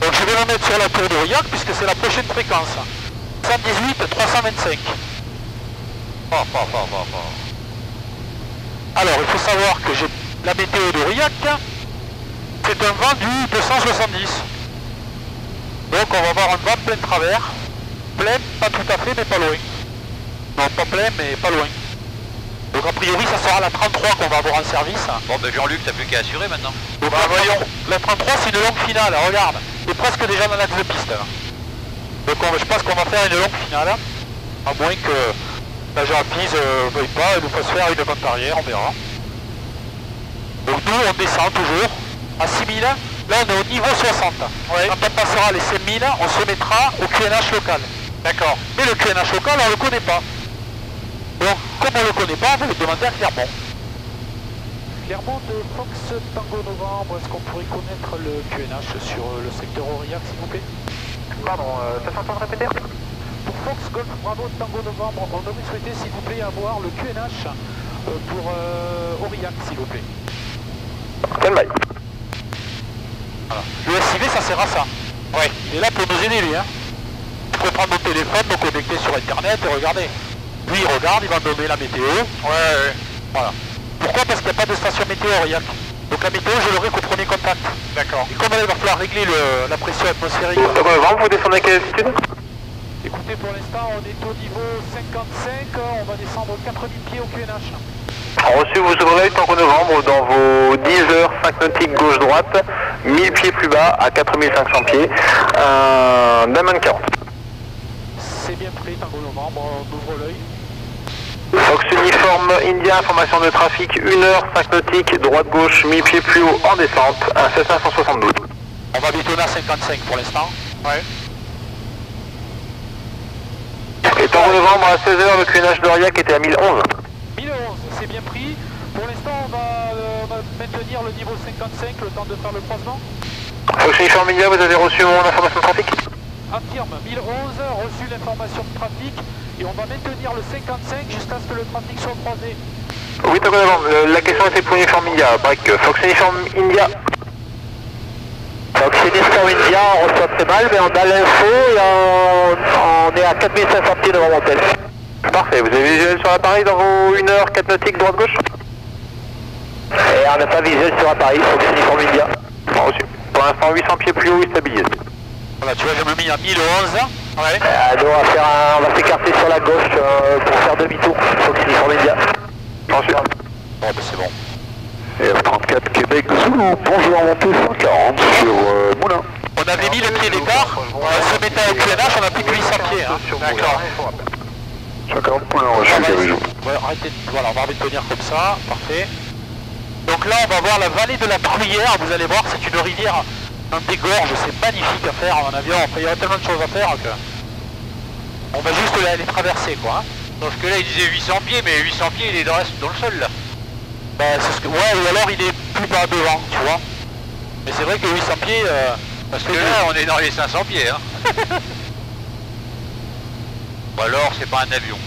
Donc je vais me mettre sur la tour d'Aurillac puisque c'est la prochaine fréquence. 118 325. Oh, oh, oh, oh, oh. Alors, il faut savoir que j'ai la météo d'Aurillac. C'est un vent du 270. Donc on va avoir un vent plein travers. Plein, pas tout à fait, mais pas loin. Non, pas plein, mais pas loin. A priori, ça sera la 33 qu'on va avoir en service. Bon, ben Jean-Luc, t'as plus qu'à assurer maintenant. Donc la, voyons. la 33, c'est une longue finale, regarde. Il est presque déjà dans l'axe de piste. là. Donc on- je pense qu'on va faire une longue finale. À moins que la Jarpise euh, veuille pas et nous fasse faire une vente arrière, on verra. Donc nous, on descend toujours à 6000. Là, on est au niveau 60. Quand on passera les 5000, on se mettra au QNH local. D'accord. Mais le QNH local, on le connaît pas. Donc, comme on le connaît pas, on va le demander à Clermont. Clermont de Fox Tango Novembre, est-ce qu'on pourrait connaître le QNH sur euh, le secteur Aurillac, s'il vous plaît? Pardon, ça s'entend répéter Pour Fox Golf Bravo Tango Novembre, on aurait souhaité, s'il vous plaît, avoir le QNH euh, pour euh, Aurillac, s'il vous plaît. Stand-by. Voilà. Le SIV, ça sert à ça. Ouais, il est là pour nous aider, lui. Hein. Je peux prendre mon téléphone, me connecter sur Internet et regarder. Lui, il regarde, il va me donner la météo. Ouais, ouais. Voilà. Pourquoi Parce qu'il n'y a pas de station météo. Donc la météo, je l'aurai qu'au premier contact. D'accord. Et comme il va falloir régler le- la pression atmosphérique... Tango novembre, vous descendez à quelle altitude? Écoutez, pour l'instant, on est au niveau 55, on va descendre 4000 pieds au QNH. Reçu, vous ouvrez Tango novembre dans vos 10 heures 5 nautiques gauche-droite, 1000 pieds plus bas à 4500 pieds, un Daman 40. C'est bien pris, Tango Novembre, on ouvre l'œil. Fox uniforme India, information de trafic, 1 heure 5 nautiques, droite-gauche, 1000 pieds plus haut en descente, un Cessna 172. On va bétonner à 55 pour l'instant. Ouais. Et Tango novembre à 16h, le QNH d'Aurillac était à 1011. 1011, c'est bien pris. Pour l'instant, on va, euh, on va maintenir le niveau 55, le temps de faire le croisement. Fox uniforme India, vous avez reçu mon information de trafic? Affirme, 1011, reçu l'information de trafic, et on va maintenir le 55 jusqu'à ce que le trafic soit croisé. Oui, novembre, euh, la question était pour uniforme India, break. Fox uniforme India. Fox Uniform India, on reçoit très mal, mais on a l'info et on, est à 4500 pieds devant mon hôtel. Parfait, vous avez visuel sur l'appareil dans vos 1 heure 4 nautiques droite-gauche Et on n'a pas visuel sur Paris, Fox Uniform India. Bon, reçu. Pour l'instant, 800 pieds plus haut, il stabilise. Voilà, tu vois, je me mis à 1011. Ouais. Euh, nous, on va, faire un- on va s'écarter sur la gauche euh, pour faire demi-tour, Fox Uniform India. Reçu. Bon, ben c'est bon. F34 Québec Zulu, bonjour montée 140 sur euh, Moulin. on avait mis le pied d'écart, on se mettait au QNH, on a plus que 800 pieds. Hein. D'accord. Sur 40 points Québec essayer- Zulu. ouais, arrêtez de- voilà, on va arrêter de tenir comme ça, parfait. Donc là, on va voir la vallée de la Truyère, vous allez voir, c'est une rivière, un des gorges, c'est magnifique à faire en avion, enfin, il y aura tellement de choses à faire que... On va juste la- les traverser, quoi. hein. Sauf que là, il disait 800 pieds, mais 800 pieds, il est dans, la- dans le sol, là. Bah, c'est ce que... Ouais, ou alors il est plus bas devant, tu vois. Mais c'est vrai que 800 pieds... euh, Parce que là, on est dans les 500 pieds, hein. Ou alors, c'est pas un avion.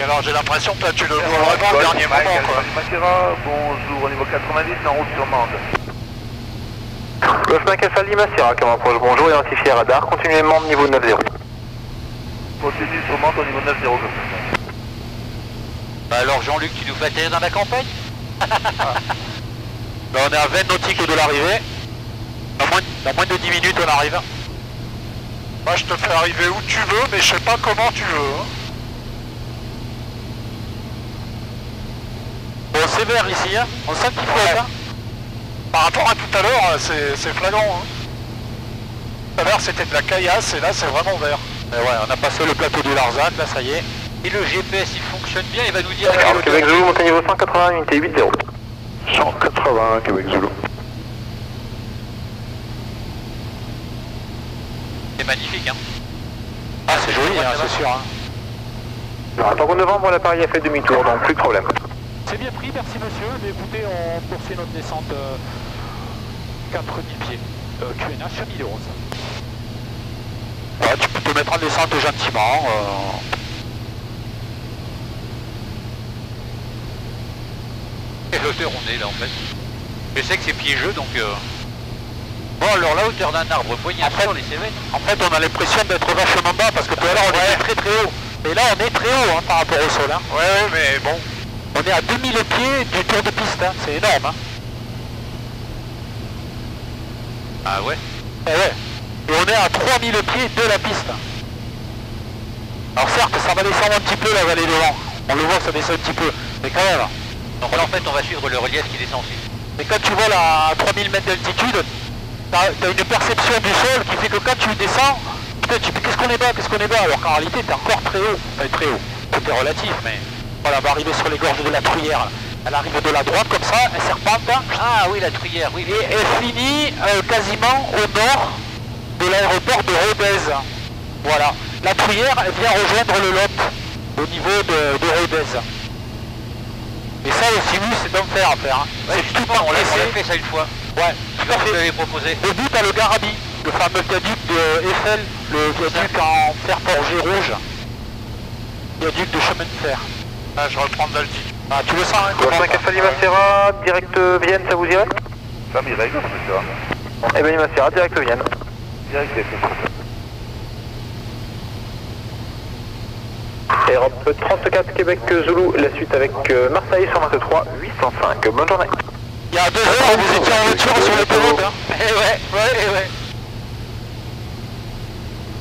Et alors j'ai l'impression que là tu le vois vraiment au dernier moment quoi. Bonjour, au niveau 90, en route sur Mende. Golf 5 Alpha Lima Sierra, qui m'approche, bonjour, identifié radar, continuez Mende niveau 9-0. Continue sur Mende au niveau 90. Bah alors, Jean-Luc, tu nous fais atterrir dans la campagne Bah, on est à 20 nautiques de l'arrivée. Dans moins, dans moins de 10 minutes, on arrive. Moi je te fais arriver où tu veux, mais je sais pas comment tu veux. hein. Bon, c'est vert ici, hein. On sent qu'il flotte, hein. Par rapport à tout à l'heure, euh, c'est flagrant. Hein. Tout à l'heure c'était de la caillasse et là c'est vraiment vert. Et ouais, on a passé le plateau du Larzac, là, ça y est. Et le GPS, il fonctionne bien, il va nous dire Alors. Québec Zulu, montée niveau 180, unité 8-0. 180, Québec Zulu. C'est magnifique, hein. Ah, c'est joli, hein, c'est sûr. Hein. Alors, tant novembre, l'appareil a fait demi-tour, donc plus de problème. C'est bien pris, merci monsieur. Mais écoutez, on poursuit notre descente euh, 4000 pieds. Euh, QNH 1000 euros. ça. Ouais, tu peux te mettre en descente gentiment. euh. Quelle hauteur on est là en fait Je sais que c'est piégeux donc... euh, Bon alors la hauteur d'un arbre poignant sur les CV. En fait, on a l'impression d'être vachement bas parce que tout à l'heure, on était très très haut. Et là, on est très haut hein, par rapport au sol. hein. Ouais, ouais, mais bon. On est à 2000 pieds du tour de piste. hein. C'est énorme. Hein. Ah ouais Eh ouais. Et on est à 3000 pieds de la piste. Alors certes, ça va descendre un petit peu la vallée devant. On le voit, ça descend un petit peu. Mais quand même. Donc là en fait on va suivre le relief qui descend aussi. Mais quand tu voles à 3000 mètres d'altitude, t'as as une perception du sol qui fait que quand tu descends, putain, tu dis qu'est-ce qu'on est bas, qu'est-ce qu'on est bas, alors qu'en réalité t'es encore très haut. Enfin très haut, tout est relatif, mais voilà, on va arriver sur les gorges de la Truyère. Elle arrive de la droite comme ça, elle serpente, Ah oui la truyère, oui. et elle finit euh, quasiment au nord de l'aéroport de Rodez. Voilà. La Truyère, elle vient rejoindre le Lot au niveau de, de Rodez. Et ça aussi, oui, c'est d'enfer à faire. hein. Ouais, c'est tout on l'a fait ça une fois. Ouais, tout à vous fait. l'avez proposé. Au bout, t'as le Garabi, le fameux viaduc de Eiffel, le viaduc en fer forgé rouge. Viaduc de chemin de fer. Là je reprends de l'altitude. Ah, tu le sens, hein, 5 Alpha Lima Sierra, direct euh, Vienne, ça vous irait? Ça m'irait, monsieur. Eh bien, Lima Sierra, direct Vienne. Direct, Europe 34 Québec Zulu, la suite avec euh, Marseille 123 805. Bonne journée. Il y a deux heures, vous étiez en voiture sur l'autoroute. Hein. Eh ouais, ouais, eh ouais.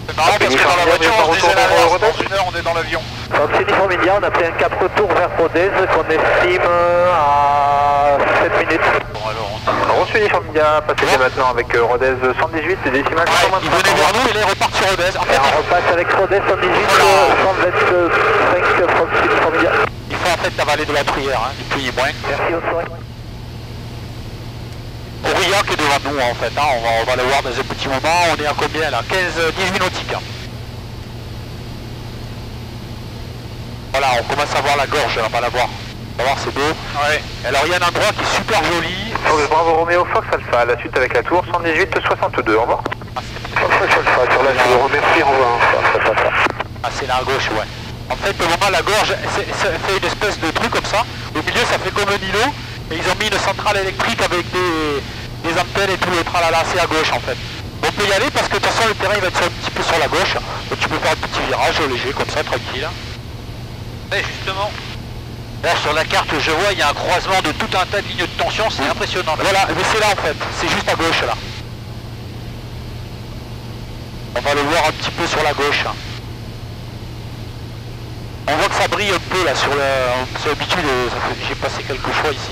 C'est marrant parce que dans la voiture on se disait l'inverse. Dans une heure on est dans l'avion. Donc c'est Nippon Media, on a pris un cap retour vers Rodez qu'on estime euh, à 7 minutes. Bon alors on reçu Media, passez maintenant avec euh, Rodez 118 et décimal Ouais, il venait vers nous et là il repart sur Rodez. En fait, on repasse avec Rodez 118, euh, 125 from Nippon Media. il faut en fait la vallée de la Truyère, hein, du Puy moins. Merci, bonne soirée. Aurillac est devant nous en fait, hein. on, va, on va le voir dans un petit moment. On est à combien là 15, euh, 18 nautiques. hein. Voilà, on commence à voir la gorge, on va la voir. On va voir, c'est beau. Ouais. Alors il y a un endroit qui est super joli. Fox Bravo Romeo Fox Alpha, la suite avec la tour 118 62, au revoir. Fox Alpha sur la tour, merci, au revoir. Ah, c'est là à gauche, ouais. En fait, au moment, la gorge, c'est- ça fait une espèce de truc comme ça. Au milieu, ça fait comme un îlot. Et ils ont mis une centrale électrique avec des, des antennes et tout le tralala. C'est à gauche, en fait. On peut y aller parce que de toute façon, le terrain il va être un petit peu sur la gauche. Donc tu peux faire un petit virage léger comme ça, tranquille. Ouais, justement. Là sur la carte je vois il y a un croisement de tout un tas de lignes de tension, c'est impressionnant. là. Voilà, mais c'est là en fait. C'est juste à gauche, là. On va le voir un petit peu sur la gauche. On voit que ça brille un peu là sur le... C'est l'habitude, j'ai passé quelques fois ici.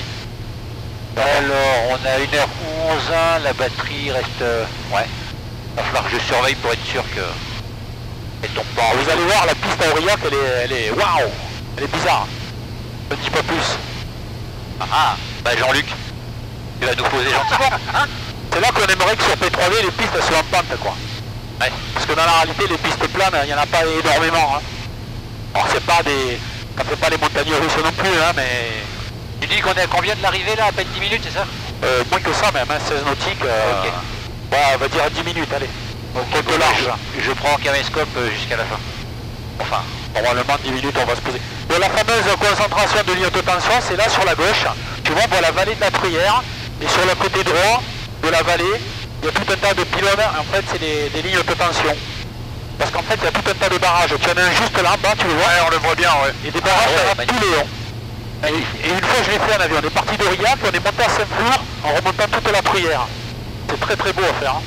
Alors, on a 1h11, la batterie reste... euh, ouais. Va falloir que je surveille pour être sûr que... Elle tombe pas. Vous allez voir, la piste à Aurillac, elle est... Elle est... Waouh Elle est bizarre. Je ne dis pas plus. Ah, ah, bah Jean-Luc, tu vas nous poser gentiment, hein? C'est là qu'on aimerait que sur P3D, les pistes soient en pente, quoi. Ouais. Parce que dans la réalité, les pistes planes, il n'y en a pas énormément. Hein. Alors, c'est pas des... Ça fait pas les montagnes russes non plus, hein, mais... Tu dis qu'on est à combien de l'arrivée là À peine 10 minutes, c'est ça? Euh, moins que ça même, hein, 16 nautiques. euh, Ok. Ouais, on va dire 10 minutes, allez. Ok, peu large. Je, je prends caméscope euh, jusqu'à la fin. Enfin, Normalement, 10 minutes, on va se poser. De la fameuse concentration de lignes de tension, c'est là sur la gauche. Tu vois, on voit la vallée de la Truyère. Et sur le côté droit de la vallée, il y a tout un tas de pylônes. En fait, c'est des, des lignes de tension. Parce qu'en fait, il y a tout un tas de barrages. Tu en as un juste là en bas, tu le vois Ouais, on le voit bien, ouais. Et des barrages Ah ouais, à tous les longs. Et, et une fois, je l'ai fait en avion. On est parti d'Aurillac, on est monté à Saint-Flour en remontant toute la Truyère. C'est très très beau à faire. hein.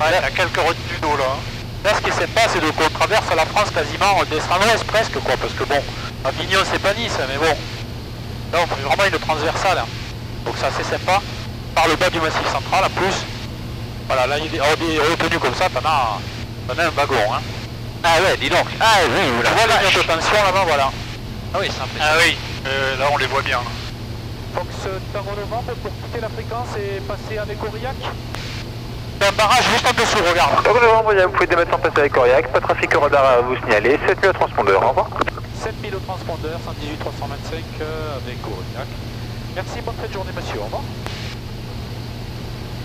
Ouais, il y a quelques retenues d'eau là. Là, ce qui est sympa, c'est de qu'on traverse la France quasiment d'est-en-ouest presque, quoi. Parce que bon, Avignon, c'est pas Nice, mais bon. Là, on fait vraiment une transversale. hein. Donc, c'est assez sympa. Par le bas du massif central, en plus. Voilà, là, il y a des, des retenues comme ça, t'en as, t'en as un wagon. Hein. Ah ouais, dis donc. Ah oui, Tu oula. vois la ligne de tension là-bas, voilà. Ah oui, c'est impressionnant. Ah oui, euh, là on les voit bien. là. Fox Tango Novembre pour quitter la fréquence et passer avec Aurillac. C'est un barrage juste en dessous, regarde. Donc novembre, vous pouvez dès maintenant passer avec Aurillac, pas de trafic au radar à vous signaler, 7000 transpondeurs, au revoir. 7000 au transpondeur, 118 325 euh, avec Aurillac. Merci, bonne fin de journée monsieur, au revoir.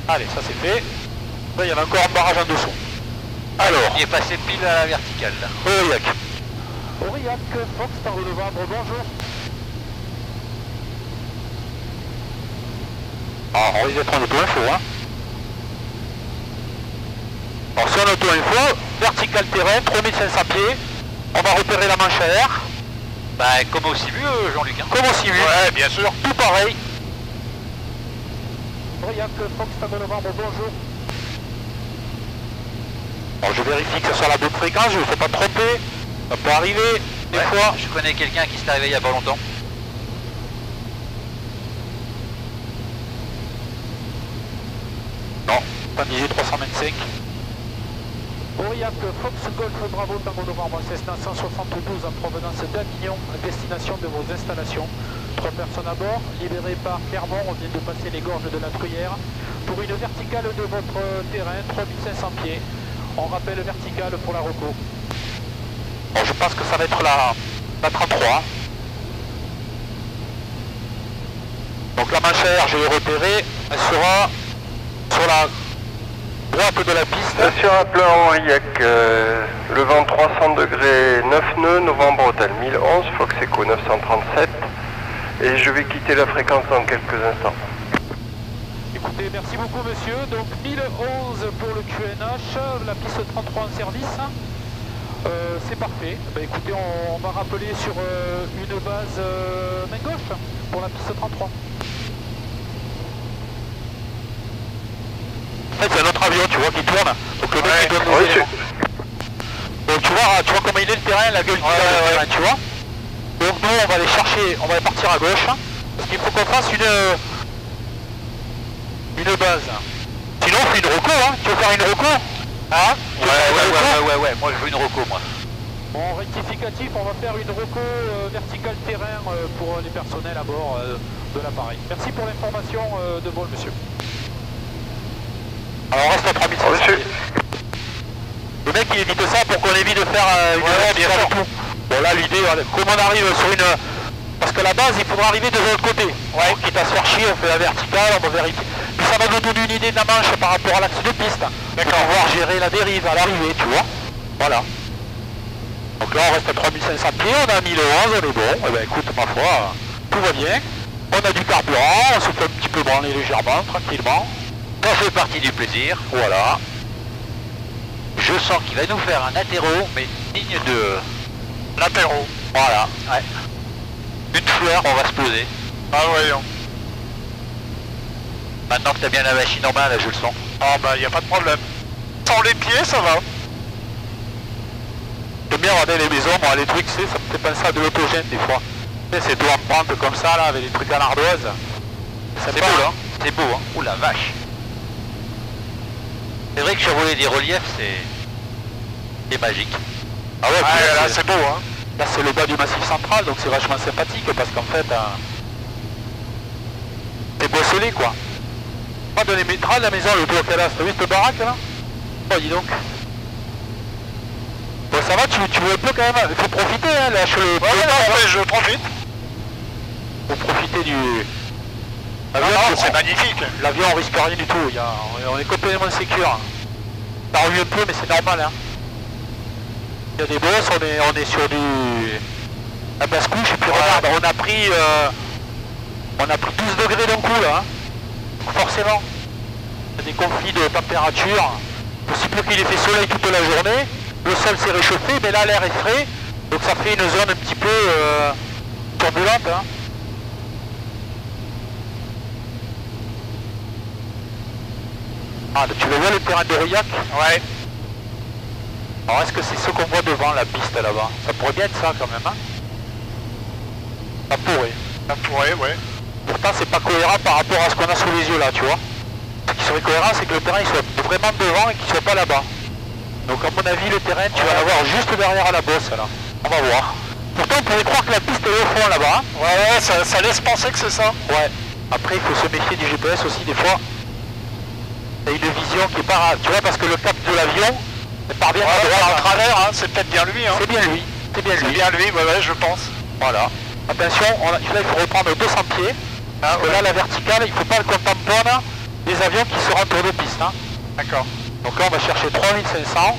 Allez, ça c'est fait. Là, il y en a encore un barrage en dessous. Alors, Il est passé pile à la verticale là. Aurillac. Aurillac, Fox par le Novembre, bonjour. Ah, on risque d'être en auto-info, hein. Alors, sur en auto-info, vertical terrain, 3500 pieds. On va repérer la manche à air. Bah comme au Simu, euh, Jean-Luc. Hein. Comme au civil. Ouais, bien sûr. Tout pareil. Aurillac, Fox Novembre, bonjour. Alors, je vérifie que ce soit la bonne fréquence, je ne me fais pas tromper. Ça peut arriver, des Ouais, fois. Je connais quelqu'un qui s'est arrivé il y a pas longtemps. Non, pas 325. Aurillac, Fox Golf Bravo Tango Novembre 172 en provenance d'Avignon destination de vos installations. Trois personnes à bord, libérées par Clermont, on vient de passer les gorges de la Truyère pour une verticale de votre terrain, 3500 pieds. On rappelle verticale pour la Roco. Bon, je pense que ça va être la, la 33. Donc la manche à je l'ai repérée, elle sera sur la droite de la piste. Sur un plan Aurillac, euh, le vent 300 degrés, 9 nœuds, novembre hôtel 1011, Fox Echo 937. Et je vais quitter la fréquence dans quelques instants. Écoutez, merci beaucoup monsieur. Donc 1011 pour le QNH, la piste 33 en service. Euh, c'est parfait. Bah, écoutez, on, on va rappeler sur euh, une base main gauche pour la piste 33. Fait, c'est un autre avion, tu vois, qui tourne. Donc le mec, il donne éléments. Donc tu vois, tu vois comment il est le terrain, la gueule qu'il a le terrain, tu vois. Donc nous, on va aller chercher, on va partir à gauche. Parce qu'il faut qu'on fasse une, une base. Sinon, on fait une reco, hein. Tu veux faire une reco Hein Tu Ouais, ouais, ouais, ouais, ouais, ouais, moi je veux une reco moi. En rectificatif, on va faire une reco euh, verticale terrain euh, pour les personnels à bord euh, de l'appareil. Merci pour l'information euh, de vol, monsieur. Alors, on reste à 3500 Monsieur. pieds. Le mec, il évite ça pour qu'on évite de faire euh, une Ouais, bien sûr. tout. Bon, là, l'idée, voilà, comme on arrive sur une... Parce que la base, il faudra arriver de l'autre côté. Ouais. quitte à se faire chier, on fait la verticale, on va vérifier. Puis ça va nous donner une idée de la manche par rapport à l'axe de piste. Pour pouvoir gérer la dérive à l'arrivée, tu vois. Voilà. Donc là, on reste à 3500 pieds, on a 1011, on est bon. Eh ben écoute, ma foi, tout va bien. On a du carburant, on se fait un petit peu branler légèrement, tranquillement. Ça fait partie du plaisir. Voilà. Je sens qu'il va nous faire un atéro, mais digne de L'apéro. Voilà, ouais. Une fleur, on va se poser. Ah non. Maintenant que t'as bien la machine en main, là je le sens. Ah bah y a pas de problème. Sans les pieds, ça va. J'aime bien regarder les maisons, moi les trucs, c'est, ça me fait penser à de l'autogène des fois. Tu sais, c'est tout en pente comme ça là, avec des trucs en ardoise. C'est beau là, c'est beau hein. Ouh la vache. C'est vrai que survoler des reliefs, c'est... C'est magique. Ah ouais, Ah, là, là, c'est- beau, hein. Là c'est le bas du massif central donc c'est vachement sympathique parce qu'en fait c'est boisselé quoi. Pas de métras de la maison le tour qu'elle a, t'as vu cette baraque là Oh dis donc. Bon ça va, tu, tu veux un peu quand même, il faut profiter hein, lâche le... Ouais, ouais, non, mais je profite. faut profiter du... Non, L'avion, non, tu- c'est magnifique. L'avion on risque rien du tout, il y a- on, est, complètement sécure. Ça remue un peu mais c'est normal hein. Il y a des bosses, on est, on est sur du... La basse-couche et puis regarde, on a pris... euh, on a pris 12 degrés d'un coup là. hein. Donc forcément, il y a des conflits de température. Possible qu'il ait fait soleil toute la journée. Le sol s'est réchauffé, mais là l'air est frais. Donc ça fait une zone un petit peu euh, turbulente. hein. Ah, tu le vois le terrain de Aurillac Ouais. Alors est-ce que c'est ce qu'on voit devant la piste là-bas? Ça pourrait bien être ça quand même, hein? Ça pourrait. Ça pourrait, ouais. Pourtant c'est pas cohérent par rapport à ce qu'on a sous les yeux là, tu vois. Ce qui serait cohérent c'est que le terrain il soit vraiment devant et qu'il soit pas là-bas. Donc à mon avis le terrain tu vas l'avoir juste derrière la bosse là. On va voir. Pourtant on pourrait croire que la piste est au fond là-bas. hein. Ouais, ouais, ça, ça laisse penser que c'est ça. Ouais. Après il faut se méfier du GPS aussi des fois. T'as une vision qui est pas... Tu vois parce que le cap de l'avion part bien Ouais, à en hein. travers, hein, c'est peut-être bien lui, hein. C'est bien lui. C'est bien C'est lui. bien lui, ouais, ouais, je pense. Voilà. Attention, on a- là il faut reprendre 200 pieds. Ah, là la verticale, il faut pas qu'on tamponne des avions qui seront tour de piste. hein. D'accord. Donc là on va chercher 3500.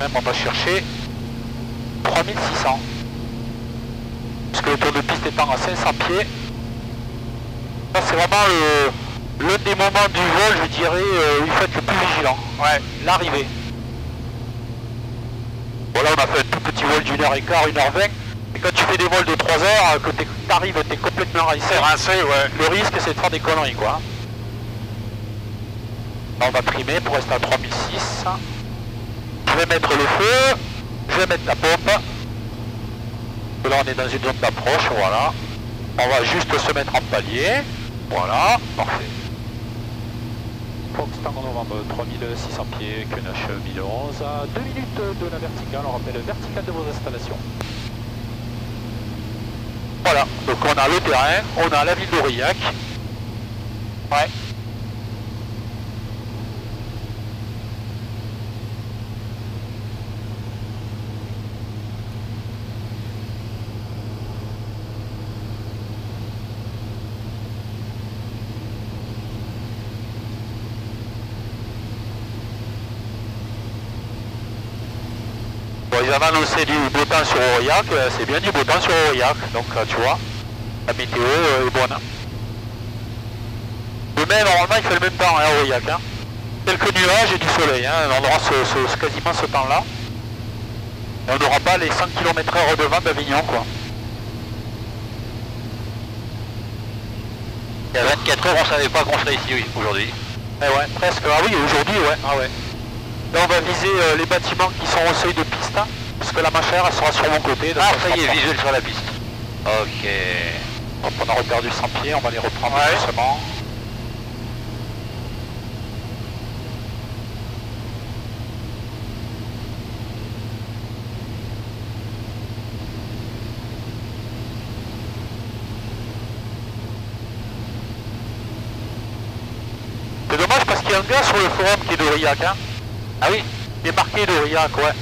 Même on va chercher 3600. Puisque le tour de piste étant à 500 pieds. Ça c'est vraiment le, l'un des moments du vol, je dirais, euh, il faut être le plus vigilant. Ouais. L'arrivée. Voilà, on a fait un tout petit vol d'une heure et quart, une heure vingt. Et quand tu fais des vols de 3 heures, que t'es- t'arrives, t'es complètement rincé. Rincé, ouais. Le risque, c'est de faire des conneries, quoi. Là, on va primer pour rester à 3006. Je vais mettre le feu. Je vais mettre la pompe. Là, on est dans une zone d'approche, voilà. On va juste se mettre en palier. Voilà, parfait. Foxtrot en novembre, 3600 pieds, QNH 1011, à 2 minutes de la verticale, on rappelle verticale de vos installations. Voilà, donc on a le terrain, on a la ville d'Aurillac. Ouais. Annoncé du beau temps sur Aurillac, euh, c'est bien du beau temps sur Aurillac, donc euh, tu vois, la météo euh, est bonne. Demain, normalement, il fait le même temps hein, à Aurillac. Hein. Quelques nuages et du soleil, hein. on aura ce, quasiment ce temps-là. Et on n'aura pas les 100 km heure de vent d'Avignon, quoi. Il y a 24 heures, on savait pas qu'on serait ici oui, aujourd'hui. Eh ouais, presque. Ah oui, aujourd'hui, ouais. Ah ouais. Là, on va viser euh, les bâtiments qui sont au seuil de hein, parce que la machère, elle sera sur mon côté. donc Ah, ça y est, visuel sur la piste. Ok. Hop, on a reperdu 100 pieds, on va les reprendre Ouais. doucement. C'est dommage parce qu'il y a un gars sur le forum qui est d'Aurillac, hein. Ah oui Il est marqué d'Aurillac, ouais.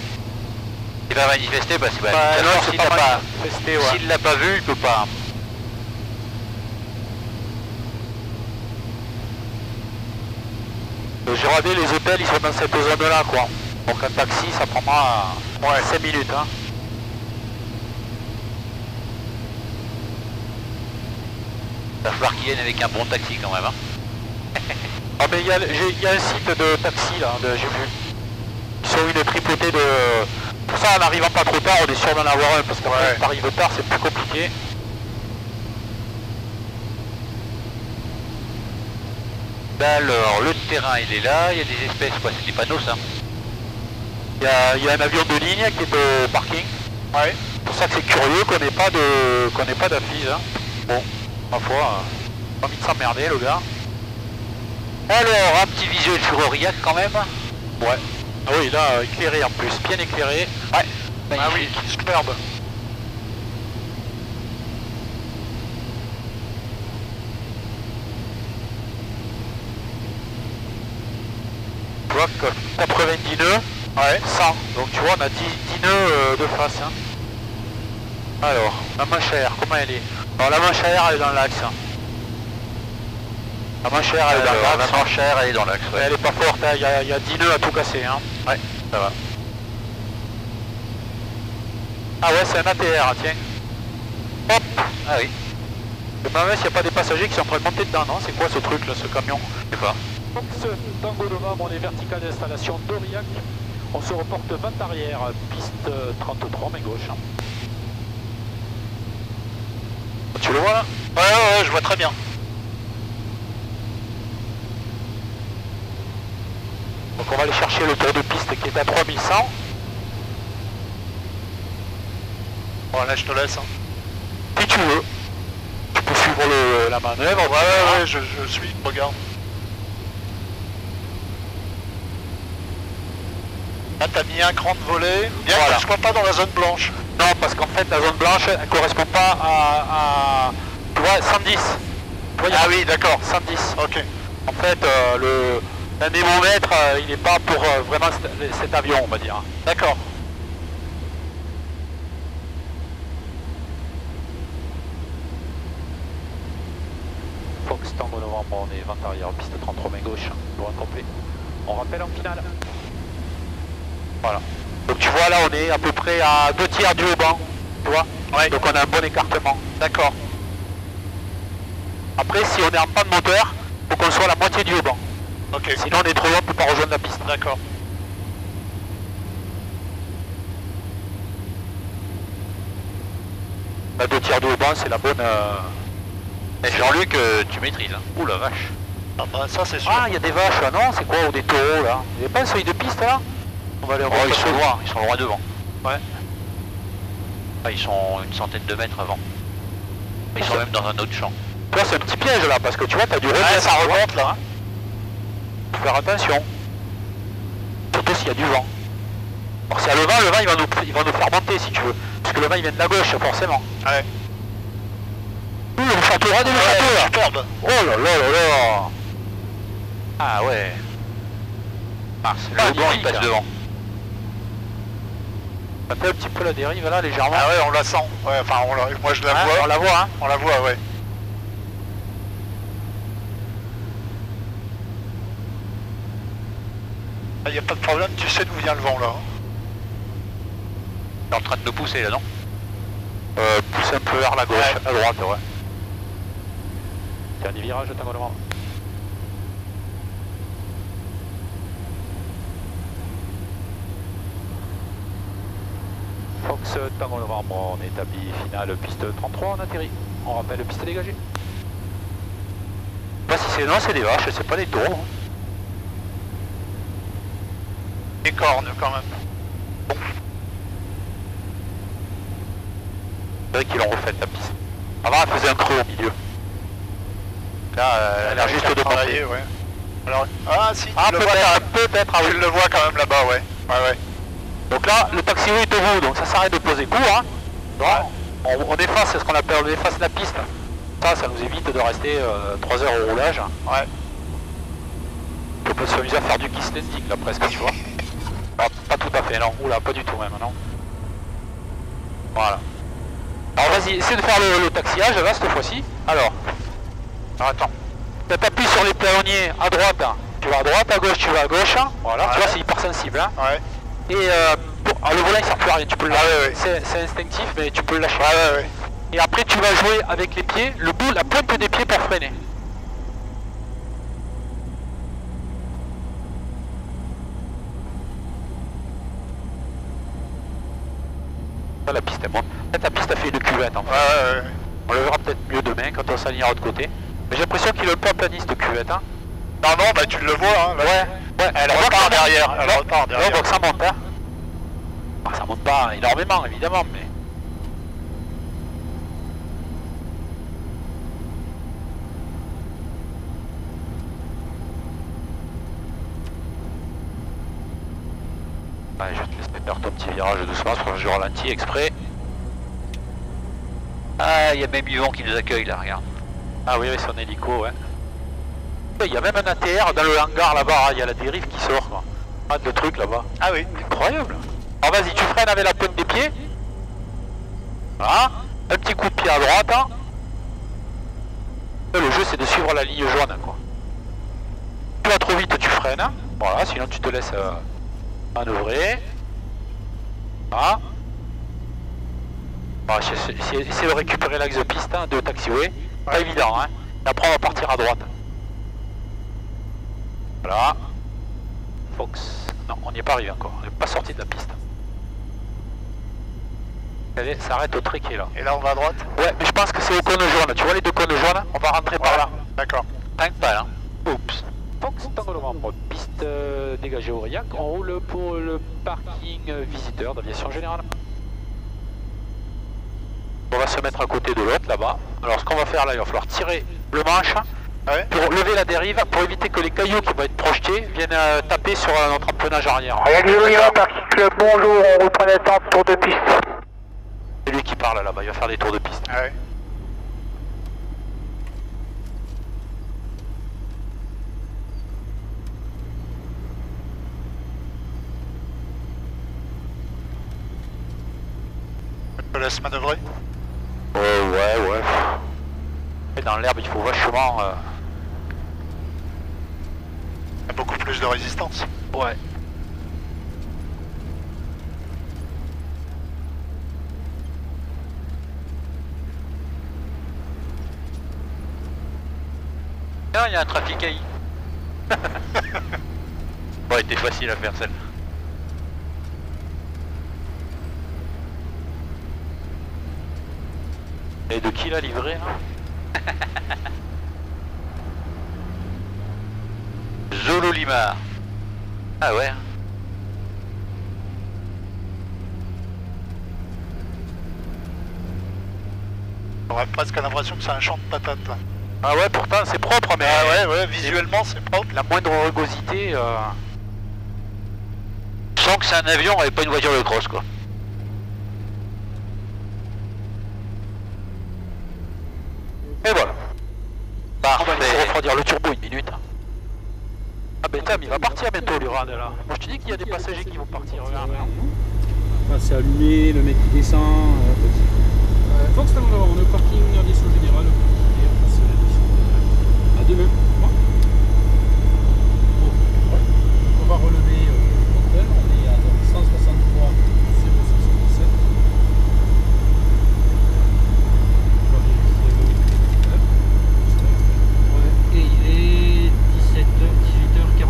Il va manifester parce que bah, Bah, s'il l'a pas, s'il l'a pas vu, il peut pas. Euh, J'ai regardé les hôtels, ils sont dans cette zone-là, quoi. Donc un taxi, ça prendra ouais, 5 minutes. Hein. Il va falloir qu'il vienne avec un bon taxi quand même. Hein. Ah mais il y, y a un site de taxi là, j'ai vu. Ils sont une tripotée de... Pour ça, en n'arrivant pas trop tard, on est sûr d'en avoir un, parce que Ouais. si t'arrives tard, c'est plus compliqué. Alors, le terrain il est là, il y a des espèces, quoi, c'est des panneaux ça Il y, a, il y a un avion de ligne qui est au parking. Ouais. C'est pour ça que c'est curieux qu'on n'ait pas de qu'on n'ait pas d'affise. hein. Bon, ma foi, euh, pas envie de s'emmerder le gars. Alors, un petit visuel sur Aurillac quand même. Ouais. Ah oui, là, euh, éclairé en plus, bien éclairé. Ouais. Ah oui, superbe. Que 90 nœuds, ouais, 100. Donc tu vois, on a 10, 10 nœuds euh, de face. hein. Alors, la manche à air, comment elle est? Alors la manche à air, elle est dans l'axe. hein. La à air, elle est dans l'axe. la manche à air, elle est dans l'axe, ouais. Elle est pas forte, hein, il y, a- il y a 10 nœuds à tout casser. Hein. Ouais, ça va. Ah ouais, c'est un ATR, tiens. Hop Ah oui, Je me demande s'il n'y a pas des passagers qui sont en train de monter dedans, non? C'est quoi ce truc là, ce camion? Je sais pas. Tango Novembre, on est vertical d'installation d'Aurillac. On se reporte 20 arrière, piste euh, 33, main gauche. Tu le vois là? Ouais, ouais, ouais, je vois très bien. Donc on va aller chercher le tour de piste qui est à 3100. Bon, là, je te laisse. Hein. Si tu veux, tu peux suivre le- la manœuvre. Ouais, ouais, ouais, je, je suis, regarde. Là, t'as mis un cran de volet. Bien Voilà. que je sois pas dans la zone blanche. Non, parce qu'en fait la zone blanche elle correspond pas à, à- tu vois, 110. Tu vois, il y a Ah oui, d'accord. 110. Ok. En fait, euh, le l'anémomètre, euh, il n'est pas pour euh, vraiment cet, avion, on va dire. D'accord. Fox Tango Novembre, on est 20 arrière, piste 33 main gauche, pour un complet. On rappelle en finale. Voilà. Donc tu vois là, on est à peu près à deux tiers du haut banc, tu vois Ouais. Donc on a un bon écartement. D'accord. Après, si on est en panne moteur, faut qu'on soit à la moitié du haut banc. Ok. Sinon on est trop loin, on peut pas rejoindre la piste. D'accord. La deux tiers du haut banc, c'est la bonne... euh, Et Jean-Luc, euh, tu maîtrises. Hein. Ouh la vache. Ah bah ça c'est sûr. Ah, il y a des vaches là, non? C'est quoi Ou des taureaux là? Il n'y a pas un seuil de piste là? On va les Oh, revoir. ils sont loin, ils sont loin devant. Ouais. Ah, ils sont une centaine de mètres avant. Ils sont même dans un autre champ. Tu vois, c'est un petit piège là, parce que tu vois, t'as du. Ouais, ça remonte là. Faut faire attention. Surtout s'il y a du vent. Alors s'il y a le vent, le vent il va, nous, il va nous faire monter si tu veux. Parce que le vent il vient de la gauche forcément. Ouais. Ouh, le château, regardez le château là Superbe. Oh là là là là Ah ouais. Ah, c'est Ah, le bon, il passe hein. devant. Fait un petit peu la dérive là, légèrement. Ah ouais, on la sent. Ouais, enfin, on la- moi je la Hein, vois. on la voit hein On la voit, ouais. Il n'y a pas de problème, tu sais d'où vient le vent là. hein. Il est en train de nous pousser là, non? Euh, pousse un peu vers la gauche, Ouais. à droite, ouais. Dernier virage, tango novembre. Fox Tango Novembre, on établit finale piste 33, on atterrit. On rappelle piste dégagée. Pas si c'est non, c'est des vaches, c'est pas des taureaux. hein. Des cornes quand même. C'est vrai qu'ils l'ont refaite la piste. Avant elle faisait un creux au milieu. Là, euh, elle a juste de travailler, ouais. Alors, ah si, tu Ah peut-être, ah oui. Tu le vois quand même là-bas, ouais. Ouais, ouais. Donc là, le taxi est au bout, donc ça s'arrête de poser court. Hein. On, on efface, c'est ce qu'on appelle, on efface la piste. Ça, ça nous évite de rester 3 heures au roulage. Ouais. On peut s'amuser à faire du landing là presque, tu vois. Ah, pas tout à fait, non. Oula, pas du tout même, non. Voilà. Alors vas-y, essaie de faire le, le taxiage là cette fois-ci. Alors. Alors attends. T'appuies sur les talonniers à droite, hein. tu vas à droite, à gauche, tu vas à gauche. hein. Voilà, tu vois, c'est hyper sensible. Hein. Ouais. Et euh, pour- ah, le volant il sert plus à rien, tu peux le Ah lâcher. ouais, ouais. C'est- instinctif, mais tu peux le lâcher. Ouais, ouais, ouais. Et après tu vas jouer avec les pieds, le bout, la pointe des pieds pour freiner. Là, la piste est monte. Peut-être la piste a fait une cuvette en fait. Ouais, ouais, ouais. On le verra peut-être mieux demain quand on s'alignera de côté. Mais j'ai l'impression qu'il est un peu aplaniste cette cuvette. Hein. Non, non, bah tu le vois, hein. là. Ouais, ouais. Elle repart derrière. Elle repart derrière. donc ça monte. Hein. Ça monte pas énormément, évidemment, mais... Ouais, je te laisse faire ton petit virage doucement, parce que je ralentis exprès. Ah, il y a même Yvon qui nous accueille là, regarde. Ah oui, avec son hélico, ouais. Il y a même un ATR dans le hangar là-bas, il y a la dérive qui sort quoi. Pas de trucs là-bas. Ah oui, incroyable. Alors vas-y, tu freines avec la pointe des pieds. Voilà. Un petit coup de pied à droite. hein. Le jeu c'est de suivre la ligne jaune quoi. Tu vas trop vite, tu freines. hein. Voilà, sinon tu te laisses euh, manœuvrer. Bon, essayer essayer- essayer de récupérer l'axe de piste hein, de taxiway. Pas évident, hein. Et après on va partir à droite. Voilà. Fox. Non, on n'y est pas arrivé encore. On n'est pas sorti de la piste. Allez, ça arrête au tréquet là. Et là, on va à droite Ouais, mais je pense que c'est au cône jaune. Tu vois les deux cônes jaunes? On va rentrer par là. D'accord. Tank pas là. Oups. Fox, tango novembre. Piste euh, dégagée Aurillac. On roule pour le parking euh, visiteur d'aviation générale. On va se mettre à côté de l'autre là-bas. Alors ce qu'on va faire là, il va falloir tirer le manche pour lever la dérive, pour éviter que les cailloux qui vont être projetés viennent euh, taper sur notre empennage arrière. Parking Club, bonjour, on reprend la tente, tour de piste. C'est lui qui parle là-bas, il va faire des tours de piste. Ah ouais. Te laisse manœuvrer. Ouais, ouais, ouais. Et dans l'herbe, il faut vachement... euh, Il y a beaucoup plus de résistance. Ouais. Ah, il y a un trafic AI. bon, était facile à faire celle. Et de qui l'a livré là Zolo Limar. Ah ouais. On aurait presque l'impression que c'est un champ de patates. Ah ouais, pourtant c'est propre, mais Ah ouais, ouais, visuellement c'est propre. la moindre rugosité. Euh... Je sens que c'est un avion et pas une voiture de cross quoi. Et voilà. Parfait. On va laisser refroidir le turbo une minute. Ah ben Tam, il va là. Moi je te dis qu'il y a des passagers qui vont partir, regarde. Enfin, c'est allumé, le mec qui descend. Euh, Fox Tango Novembre, on est au parking générale. On. À demain. Bon. On va relever euh, l'hôtel. On est à donc, 163 077. On va vérifier le hôtel. Ouais. Et il est 17h, 18h42.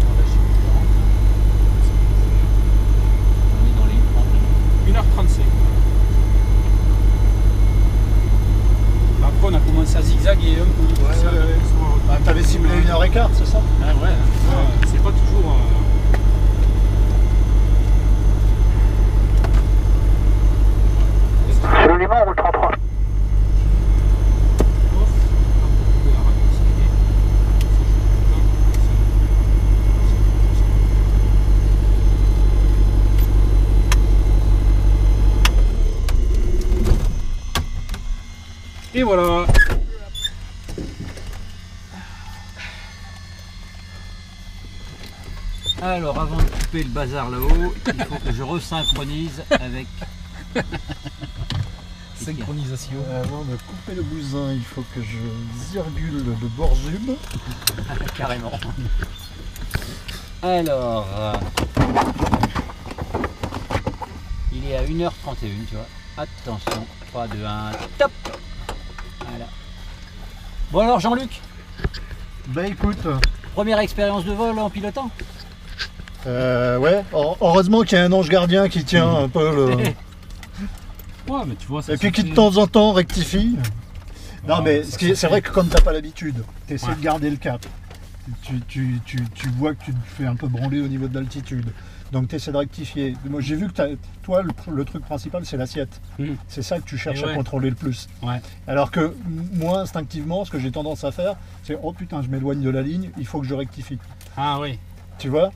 On va lâcher le temps. On est dans les 1h35. Après, on a commencé à zigzaguer un peu. Ouais, ouais, ouais. Ah, T'avais ciblé une heure et quart, c'est ça Ah ouais, ça, c'est pas toujours. euh, Absolument, on roule 33. off. On va couper la rapidité. Et voilà. Alors, avant de couper le bazar là-haut, il faut que je resynchronise avec. Synchronisation. Avant de couper le bousin, il faut que je zirgule le bord zoom. Carrément. Alors. euh, Il est à 1h31, tu vois. Attention. 3, 2, 1, top Voilà. Bon alors Jean-Luc, Bah écoute, première expérience de vol en pilotant? Euh, ouais, heu- heureusement qu'il y a un ange gardien qui tient un peu le. Ouais, mais tu vois, ça Et puis qui de temps en temps rectifie. Non mais c'est vrai que quand t'as pas l'habitude, t'essaies Ouais. de garder le cap. tu, tu- tu- tu vois que tu te fais un peu branler au niveau de l'altitude. Donc tu essaies de rectifier. Moi j'ai vu que t'as- toi le, truc principal c'est l'assiette. Mhm. C'est ça que tu cherches Et à contrôler le plus. Ouais. Alors que m- moi instinctivement ce que j'ai tendance à faire c'est oh putain je m'éloigne de la ligne, il faut que je rectifie. Ah oui. Tu vois?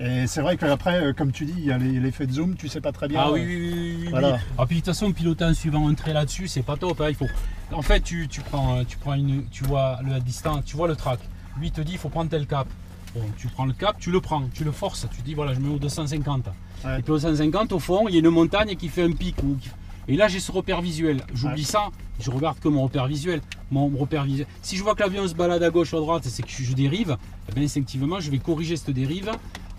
Et c'est vrai qu'après, euh, comme tu dis, il y a l'effet de zoom, tu sais pas très bien. Ah oui, euh, oui, oui. Ah puis de toute façon, piloter en suivant un trait là-dessus, c'est pas top. hein, Il faut. En fait, tu, tu prends, euh, tu prends une, tu vois le- la distance, tu vois le track. Lui il te dit, il faut prendre tel cap. Bon, tu prends le cap, tu le prends, tu le forces. Tu dis, voilà, je mets au 250. Ouais. Et puis au 250, au fond, il y a une montagne qui fait un pic. ou Et là, j'ai ce repère visuel. J'oublie ça, je regarde que mon repère visuel. Mon repère visuel. Si je vois que l'avion se balade à gauche ou à droite, c'est que je, je dérive. eh bien, instinctivement, je vais corriger cette dérive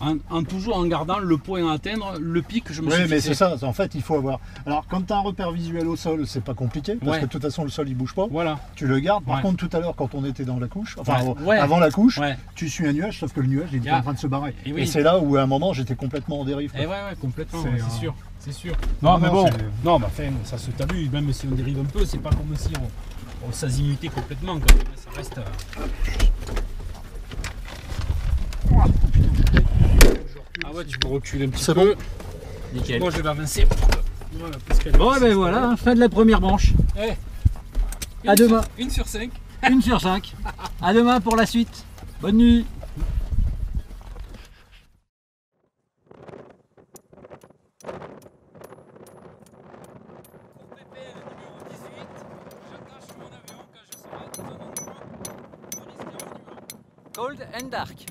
en, en toujours en gardant le point à atteindre, le pic que je me Oui, suis mais c'est ça. En fait, il faut avoir. Alors, quand tu as un repère visuel au sol, c'est pas compliqué, parce Ouais. que de toute façon, le sol il bouge pas. Voilà. Tu le gardes. Par Ouais. contre, tout à l'heure, quand on était dans la couche, enfin, Ouais. avant la couche, tu suis un nuage, sauf que le nuage, il est en train de se barrer. Et Et, c'est là où, à un moment, j'étais complètement en dérive. quoi. Eh ouais, ouais, complètement, C'est, euh, sûr, c'est sûr. Non, Non, mais bon, non, mais enfin, ça se t'a vu, même si on dérive un peu, c'est pas comme si on, on s'azimutait complètement, quand même, ça reste... euh, Ah ouais, tu peux reculer un petit C'est peu. Nickel. Moi, je vais avancer. Voilà, Bon, et ben voilà, fin de la première manche. Eh, À sur- demain. Une sur cinq. Une sur cinq. À demain pour la suite. Bonne nuit. Pour PPL numéro 18, j'attache mon avion quand je serai dans un endroit où risque d'avoir du vent. Cold and dark.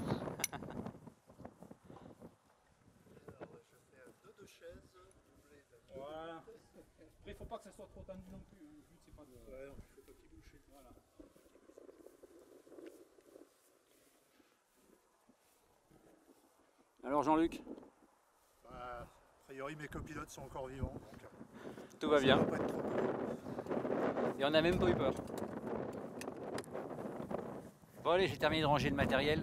Voilà. Après, faut pas que ça soit trop tendu non plus. hein. Le but, c'est pas de. Ouais, faut pas qu'il bouge. Voilà. Alors Jean-Luc, Bah, a priori, mes copilotes sont encore vivants. donc, euh, tout va bien. va pas être trop. Et on n'a même pas eu peur. Bon allez, j'ai terminé de ranger le matériel.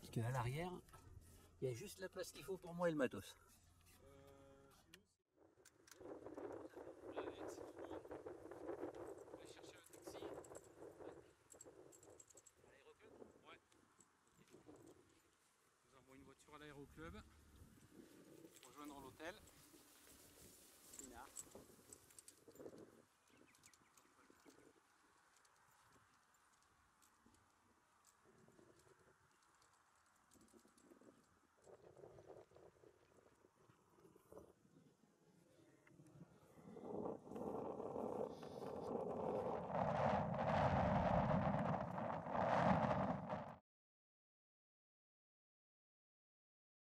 Parce qu'à l'arrière, il y a juste la place qu'il faut pour moi et le matos.